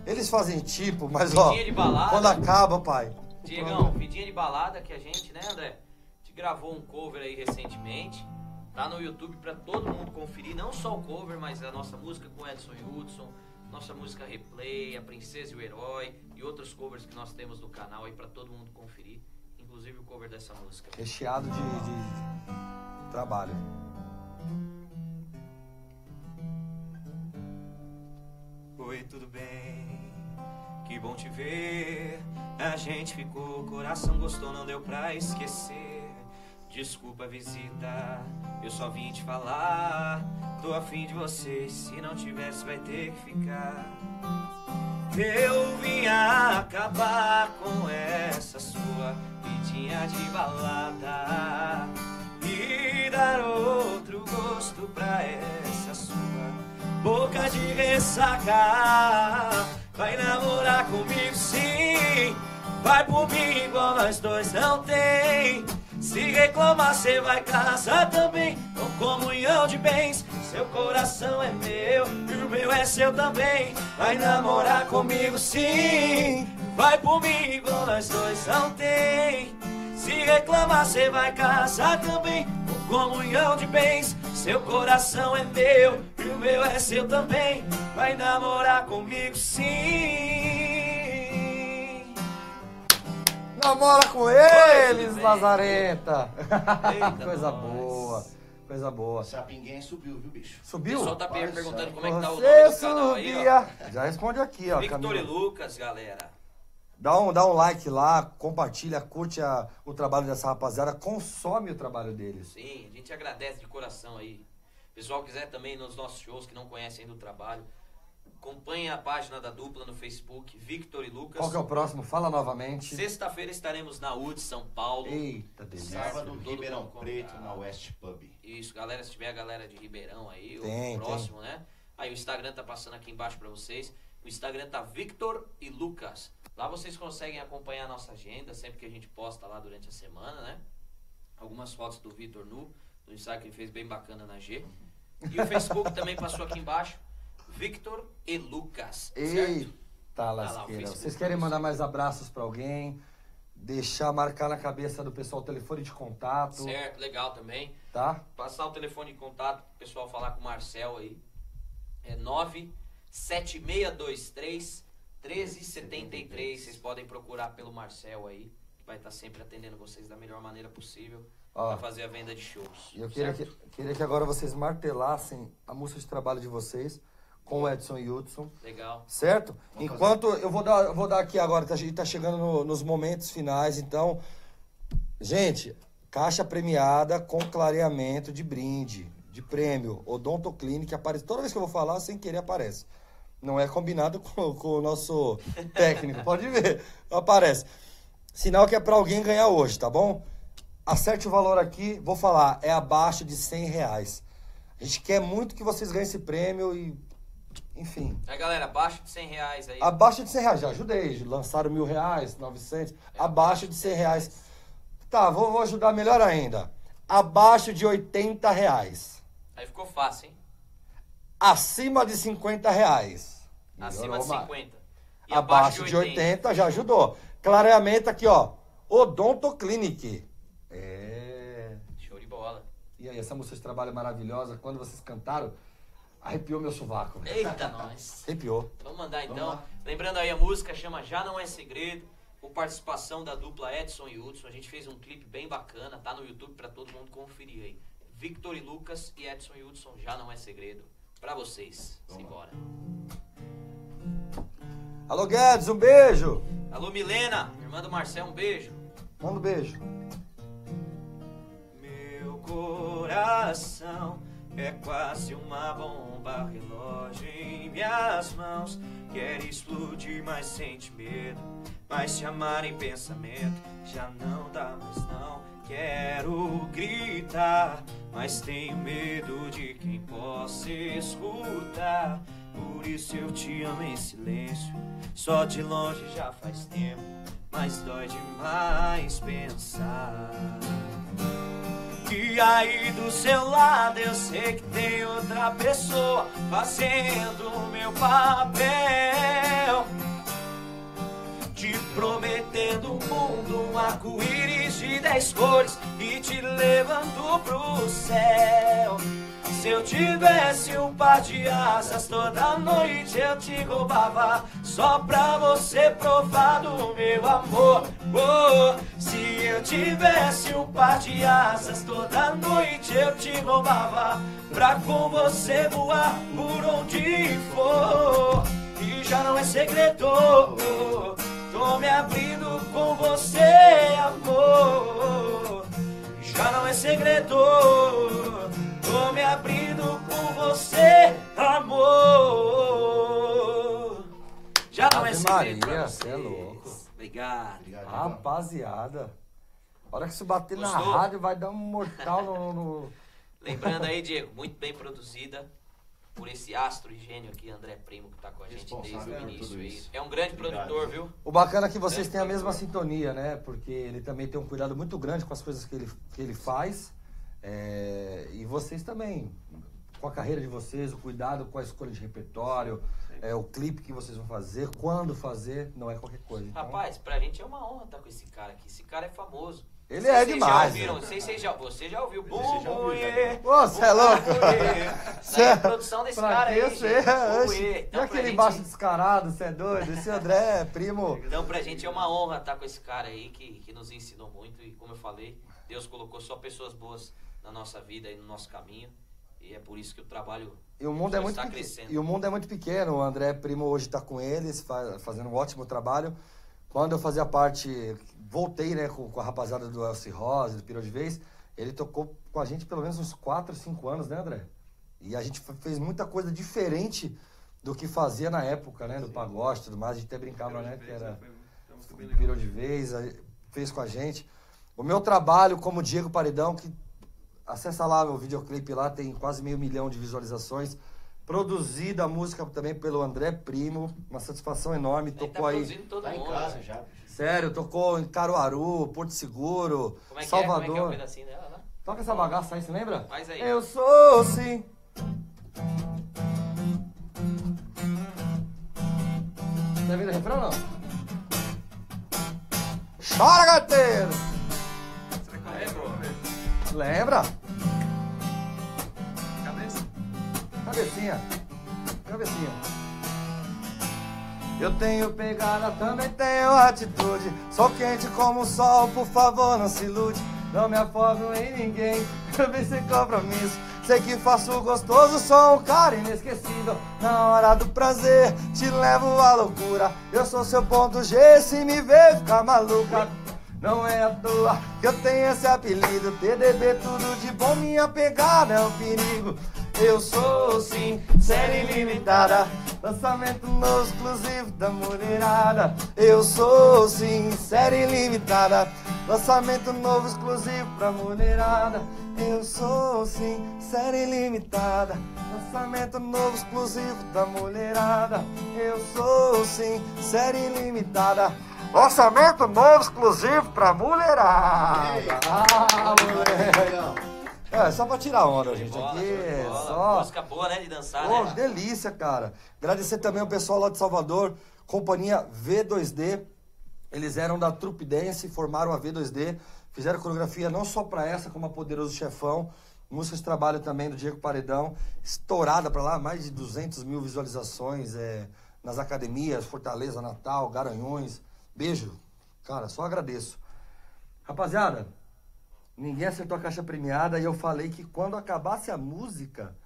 Eles fazem tipo, mas ó. Vidinha de balada. Quando acaba, pai. Diegão, vidinha de balada que a gente, né, André? A gente gravou um cover aí recentemente. Tá no YouTube pra todo mundo conferir, não só o cover, mas a nossa música com Edson Hudson, nossa música Replay, A Princesa e o Herói e outros covers que nós temos no canal aí pra todo mundo conferir, inclusive o cover dessa música. Recheado de, de trabalho. Oi, tudo bem? Que bom te ver. A gente ficou, coração gostou, não deu pra esquecer. Desculpa a visita, eu só vim te falar. Tô afim de você, se não tivesse, vai ter que ficar. Eu vinha acabar com essa sua vidinha de balada e dar outro gosto pra essa sua boca de ressaca. Vai namorar comigo sim, vai por mim igual nós dois não tem. Se reclamar, cê vai casar também, com comunhão de bens. Seu coração é meu e o meu é seu também. Vai namorar comigo sim, vai por mim igual nós dois não tem. Se reclamar, cê vai casar também, com comunhão de bens. Seu coração é meu e o meu é seu também. Vai namorar comigo sim. Namora com eles! Eita, coisa nós. boa, coisa boa. Sapinguém subiu, viu, bicho? O Subiu? pessoal tá perguntando como é que tá o nome Você do canal aí, ó. subia. Já responde aqui, ó. Victor e Camila. Lucas, galera. Dá um, dá um like lá, compartilha, curte a- o trabalho dessa rapaziada, consome o trabalho deles. Sim, a gente agradece de coração aí. Pessoal quiser também nos nossos shows que não conhecem ainda o trabalho, acompanhe a página da dupla no Facebook, Victor e Lucas. Qual que é o próximo? Fala novamente. Sexta-feira estaremos na UD São Paulo. Eita, delícia. Sábado, Todo Ribeirão Preto, na West Pub. Isso, galera, se tiver a galera de Ribeirão aí, Tem, o próximo, né? Aí o Instagram tá passando aqui embaixo pra vocês. O Instagram tá Victor e Lucas. Lá vocês conseguem acompanhar a nossa agenda, sempre que a gente posta lá durante a semana, né? Algumas fotos do Vitor nu, no ensaio que ele fez bem bacana na G. E o Facebook também passou aqui embaixo. Victor e Lucas, certo? Eita lá, lasqueira. Facebook Vocês querem mandar mais abraços pra alguém? Deixar marcar na cabeça do pessoal o telefone de contato, Certo, legal também. tá? Passar o telefone de contato pro pessoal falar com o Marcel aí. É 97623 1373. Vocês podem procurar pelo Marcel aí. que Vai estar sempre atendendo vocês da melhor maneira possível para fazer a venda de shows. E eu queria que, queria que agora vocês martelassem a música de trabalho de vocês com o Edson e Hudson, Legal. certo? Enquanto eu vou dar, eu vou dar aqui agora, tá, a gente tá chegando no- nos momentos finais, então, gente, caixa premiada com clareamento de brinde, de prêmio, Odonto Clinic, aparece, toda vez que eu vou falar, sem querer aparece. Não é combinado com, com o nosso técnico, pode ver, aparece. Sinal que é pra alguém ganhar hoje, tá bom? Acerte o valor aqui, vou falar, é abaixo de 100 reais. A gente quer muito que vocês ganhem esse prêmio e, enfim, Aí, galera, abaixo de 100 reais aí. Abaixo de 100 reais, já ajudei. Lançaram mil reais, 900. abaixo de 100 reais. Tá, vou, vou ajudar melhor ainda. Abaixo de 80 reais. Aí ficou fácil, hein? Acima de 50 reais. Acima de mais. 50. E Abaixo de 80 já ajudou. Clareamento aqui, ó. Odonto Clinic. É. Show de bola. E aí, essa música de trabalho maravilhosa. Quando vocês cantaram, arrepiou meu sovaco. Eita, nós. Arrepiou. Vamos mandar Vamos então. lá. Lembrando aí, a música chama Já Não É Segredo, com participação da dupla Edson e Hudson. A gente fez um clipe bem bacana, tá no YouTube pra todo mundo conferir aí. Victor e Lucas e Edson e Hudson, Já Não É Segredo. Pra vocês. Simbora. Alô, Guedes, um beijo. Alô, Milena, irmã do Marcel, um beijo. Manda um beijo. Meu coração é quase uma bomba relógio em minhas mãos. Quer explodir, mas sente medo. Mas te amar em pensamento já não dá mais não. Quero gritar, mas tenho medo de quem possa escutar. Por isso eu te amo em silêncio. Só de longe já faz tempo, mas dói demais pensar. E aí do seu lado eu sei que tem outra pessoa fazendo o meu papel. Te prometendo um mundo, um arco-íris de dez cores e te levando pro céu. Se eu tivesse um par de asas toda noite eu te roubava só pra você provar do meu amor. Oh, se eu tivesse um par de asas toda noite eu te roubava pra com você voar por onde for. E já não é segredo, tô me abrindo com você, amor. Já não é segredo. Tô me abrindo com você, amor. Já não é segredo. Maria, vocês. cê é louco. Obrigado. Obrigado. Rapaziada. A hora que isso bater na Gostou? rádio, vai dar um mortal no. no- Lembrando aí, Diego, muito bem produzida por esse astro e gênio aqui, André Primo, que tá com a gente desde o início. isso. É um grande Obrigado. produtor, viu? O bacana é que vocês Grande têm a mesma produtor. sintonia, né? Porque ele também tem um cuidado muito grande com as coisas que ele, que ele faz. É, e vocês também, com a carreira de vocês, o cuidado com a escolha de repertório, é, o clipe que vocês vão fazer, quando fazer, não é qualquer coisa. Então, Rapaz, pra gente é uma honra estar com esse cara aqui. Esse cara é famoso. Ele Não sei é se vocês demais, Já ouviram, né? não sei se vocês já, você já ouviu. Você já ouviu, você é louco? Isso é a produção desse Pra cara aí, gente. E Então, pra aquele gente- baixo descarado, você é doido? Esse André é primo. Então, pra gente é uma honra estar com esse cara aí que, que nos ensinou muito. E como eu falei, Deus colocou só pessoas boas na nossa vida e no nosso caminho. E é por isso que o trabalho E o mundo é muito está crescendo. E o mundo é muito pequeno. O André Primo hoje está com eles, fa- fazendo um ótimo trabalho. Quando eu fazia parte, voltei, né, com, com a rapaziada do Elci Rosa, do Pirou de Vez, ele tocou com a gente pelo menos uns 4, 5 anos, né, André? E a gente fe- fez muita coisa diferente do que fazia na época, né, do pagode e tudo mais. A gente até brincava, né, que era Foi virou de vez, aí fez com a gente. O meu trabalho como Diego Paredão, que acessa lá meu videoclipe lá, tem quase meio milhão de visualizações. Produzida a música também pelo André Primo, uma satisfação enorme. Ele tá Tocou aí. produzindo todo Tá em casa né? já. Sério, tocou em Caruaru, Porto Seguro, Como é que é? Como é que é o Salvador. pedacinho dela lá? Toca essa bagaça aí, você lembra? Faz aí. Eu sou sim. Tá vendo o refrão não? Chora, gateiro! Lembra? Cabeça. Cabecinha. Cabecinha. Eu tenho pegada, também tenho atitude. Sou quente como o sol, por favor, não se ilude. Não me afogo em ninguém, eu vim sem compromisso. Sei que faço gostoso, sou um cara inesquecível. Na hora do prazer, te levo à loucura. Eu sou seu ponto G, se me ver ficar maluca. Não é à toa que eu tenho esse apelido. TDB, tudo de bom, minha pegada é um perigo. Eu sou sim, série limitada. Lançamento novo exclusivo da mulherada. Eu sou sim, série limitada. Lançamento novo exclusivo pra mulherada. Eu sou sim, série limitada. Lançamento novo exclusivo da mulherada. Eu sou sim, série limitada. Lançamento novo exclusivo pra mulherada. Ah, moleque. É, só pra tirar onda, gente. Bola, Aqui de é bola. só. Música boa, né? De dançar, Pô, né? delícia, cara. Agradecer também o pessoal lá de Salvador, companhia V2D. Eles eram da Trupe Dance, formaram a V2D, fizeram coreografia não só pra essa, como a Poderoso Chefão. Músicas de trabalho também do Diego Paredão, estourada pra lá, mais de 200 mil visualizações é, nas academias, Fortaleza, Natal, Garanhões. Beijo. Cara, só agradeço. Rapaziada, ninguém acertou a caixa premiada e eu falei que quando acabasse a música,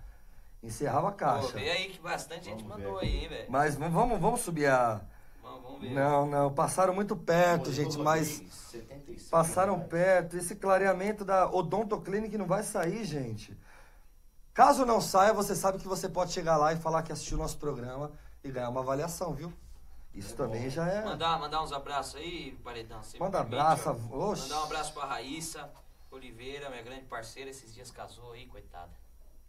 encerrava a Pô, caixa. vê aí que bastante gente Vamos mandou ver. aí, hein, velho. Mas vamos, vamos subir a. Vamos, vamos ver. Não, não, passaram muito perto, gente, mas Rodrigues, 75 passaram reais. perto. Esse clareamento da Odontoclinic não vai sair, gente. Caso não saia, você sabe que você pode chegar lá e falar que assistiu o nosso programa e ganhar uma avaliação, viu? Isso É também bom. já é. Mandar, mandar uns abraços aí, Paredão. Manda abraço, oxe. Mandar um abraço pra Raíssa Oliveira, minha grande parceira. Esses dias casou aí, coitada.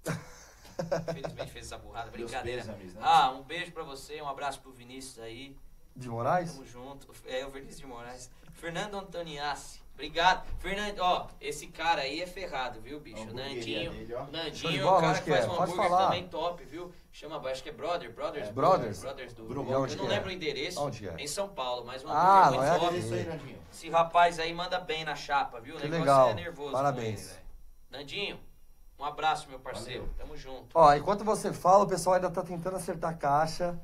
Infelizmente fez essa burrada, brincadeira. pêsames, né? Ah, um beijo pra você, um abraço pro Vinícius aí. De Moraes? Tamo junto. É o Vinícius de Moraes. Fernando Antoniassi. Obrigado. Fernando, ó, esse cara aí é ferrado, viu, bicho? Nandinho. dele, Nandinho, bola, o cara que que faz é? um Pode hambúrguer falar. também top, viu? Chama, acho que é Brother, Brothers. É, Brothers? Brothers do... Bruno, eu não é? lembro o endereço. Onde é? Em São Paulo, mas um Ah, hambúrguer não é muito aqui. top. Isso aí, Nandinho. Esse rapaz aí manda bem na chapa, viu? O Que negócio legal. é nervoso. Parabéns. ele. Nandinho, um abraço, meu parceiro. Valeu. Tamo junto. Ó, enquanto você fala, o pessoal ainda tá tentando acertar a caixa.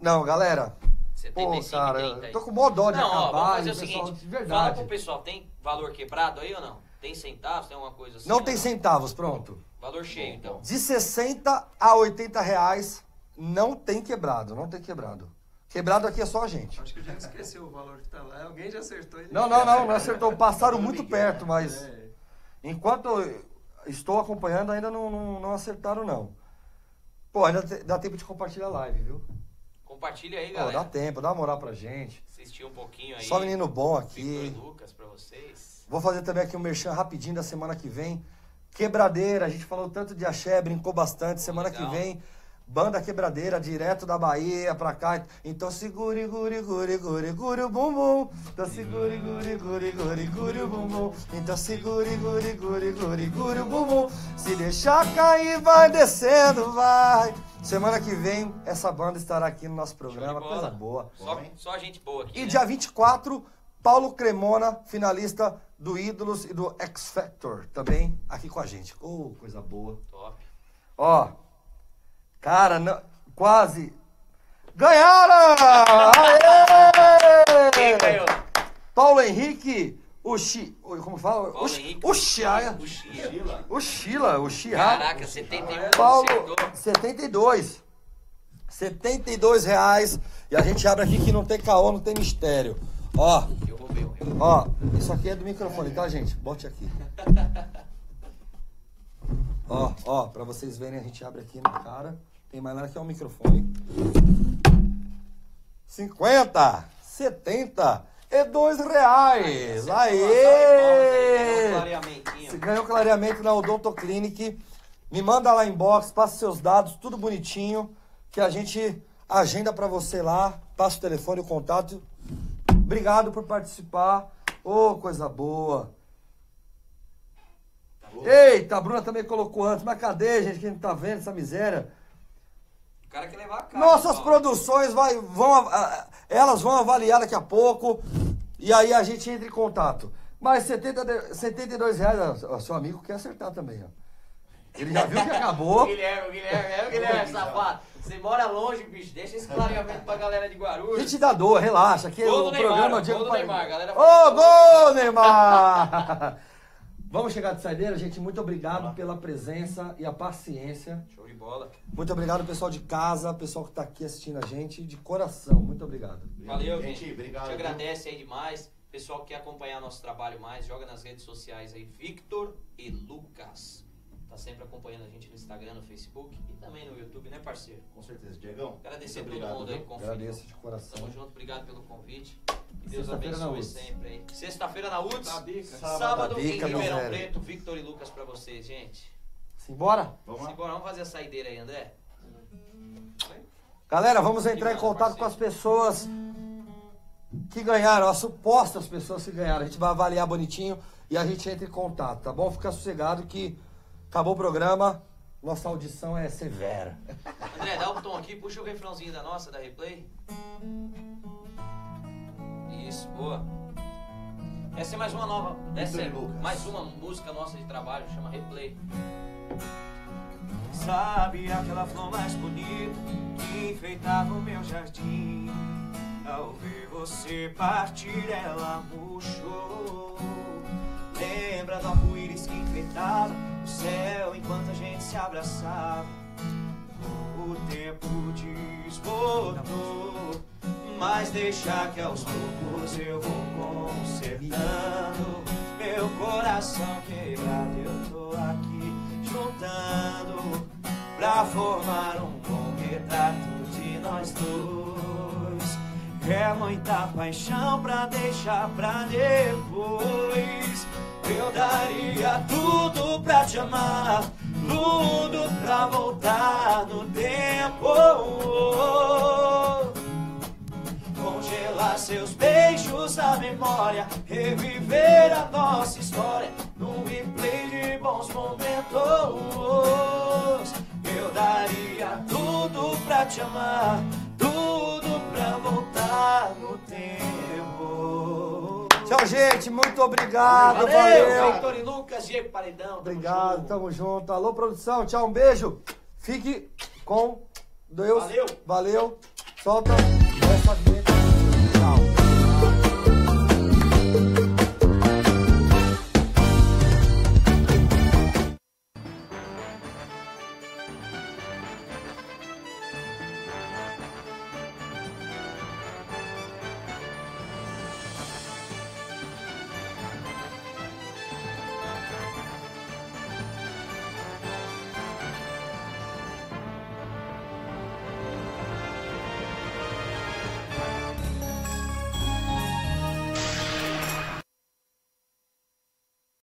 Não, galera. Pô, 75 cara, e 30 eu aí. tô com mó dó de Não, ó, acabar. vamos fazer o pessoal- seguinte. de Fala verdade. pro pessoal, tem valor quebrado aí ou não? Tem centavos, tem alguma coisa assim? Não tem centavos, pronto. Valor cheio, então. De 60 a 80 reais, não tem quebrado, não tem quebrado. Quebrado aqui é só a gente. Acho que já esqueceu o valor que tá lá. Alguém já acertou. ele Não, não, não, não acertou. Passaram muito perto, mas É. enquanto eu estou acompanhando, ainda não, não, não acertaram, não. Pô, ainda dá tempo de compartilhar a live, viu? Compartilha aí, Pô, dá galera. tempo, dá uma moral pra gente. Assistir um pouquinho aí. Só menino bom Victor aqui. e Lucas pra vocês. Vou fazer também aqui um merchan rapidinho da semana que vem. Quebradeira, a gente falou tanto de axé, brincou bastante. Semana Legal. que vem, banda quebradeira, direto da Bahia pra cá. Então segure, guri, guri, guri, guri o bumbum. Então segure, guri, guri, guri, guri o bumbum. Então segure, guri, guri, guri, guri o bumbum. Se deixar cair, vai descendo, vai. Semana que vem, essa banda estará aqui no nosso programa. Coisa boa. Só, só gente boa aqui. E né? dia 24, Paulo Cremona, finalista do Ídolos e do X Factor, também aqui com a gente. Oh, coisa boa. Top. Ó, cara, não- quase. Ganharam! Quem Aê! ganhou? Paulo Henrique, o Chi, o- como fala? Paulo o, Chi- Henrique. o Chia, O Chia. Sheila. o Sheila, o Chia. Caraca, 71 Paulo, acertou. 72. 72 reais. E a gente abre aqui que não tem caô, não tem mistério. Ó, Eu. Ó, isso aqui é do microfone, tá, gente? Bote aqui. Ó, ó, pra vocês verem, a gente abre aqui na cara. Tem mais nada que é o microfone. 50, 70 e 2 reais. Aê! Você ganhou clareamento na Odonto Clinic. Me manda lá inbox, passa seus dados, tudo bonitinho, que a gente agenda pra você lá, passa o telefone, o contato. Obrigado por participar. Ô, coisa boa. Eita, a Bruna também colocou antes. Mas cadê, gente, que não tá vendo essa miséria? O cara quer levar a cara. Nossas produções vai, vão, a- a- elas vão avaliar daqui a pouco e aí a gente entra em contato. Mas 70, de- 72 reais, ó, seu amigo quer acertar também, ó. Ele já viu que O acabou. Guilherme, o Guilherme, é o Guilherme, safado. Você mora longe, bicho. Deixa esse clareamento pra galera de A Guarulhos. gente dá dor, relaxa. Aqui é Gol o do Neymar, programa ó, Diego gol do Paredes. Neymar, galera. Ô, gol, Neymar! Vamos chegar de saideira, gente. Muito obrigado pela presença e a paciência. Show de bola. Muito obrigado, pessoal de casa, pessoal que tá aqui assistindo a gente, de coração. Muito obrigado. Valeu, Gente, gente. obrigado, Te agradece aí demais. Pessoal que quer acompanhar nosso trabalho mais, joga nas redes sociais aí, Victor e Lucas. Tá sempre acompanhando a gente no Instagram, no Facebook e também no YouTube, né, parceiro? Com certeza, Diegão. Agradecer a muito todo obrigado, mundo aí que conferiu. Agradeço de coração. Tamo junto, obrigado pelo convite. Que Deus abençoe sempre aí. Sexta-feira na UTS. Tá. Sábado, Sábado, em bica, Ribeirão meu velho. Preto, Victor e Lucas pra vocês, gente. Simbora? Vamos lá. Simbora, vamos fazer a saideira aí, André? Galera, vamos entrar em contato com as pessoas que ganharam, as supostas pessoas que ganharam. A gente vai avaliar bonitinho e a gente entra em contato, tá bom? Fica sossegado que acabou o programa, nossa audição é severa. André, dá o tom aqui, puxa o refrãozinho da nossa, da replay. Isso, boa. Essa é mais uma nova. Essa é mais uma música nossa de trabalho, chama Replay. Sabe aquela flor mais bonita que enfeitava o meu jardim? Ao ver você partir, ela murchou. Lembra do arco-íris que enfeitava o céu enquanto a gente se abraçava? O tempo desbotou, mas deixa que aos poucos eu vou consertando. Meu coração quebrado, eu tô aqui juntando pra formar um bom retrato de nós dois. É muita paixão pra deixar pra depois. Eu daria tudo pra te amar, tudo pra voltar no tempo. Congelar seus beijos na memória, reviver a nossa história num replay de bons momentos. Eu daria tudo pra te amar, tudo pra voltar no tempo. Tchau, gente. Muito obrigado. Valeu, Valeu. E Lucas, Diego Paredão. Obrigado, junto. tamo junto. Alô, produção. Tchau, um beijo. Fique com Deus. Valeu. Valeu. Solta essa vinheta.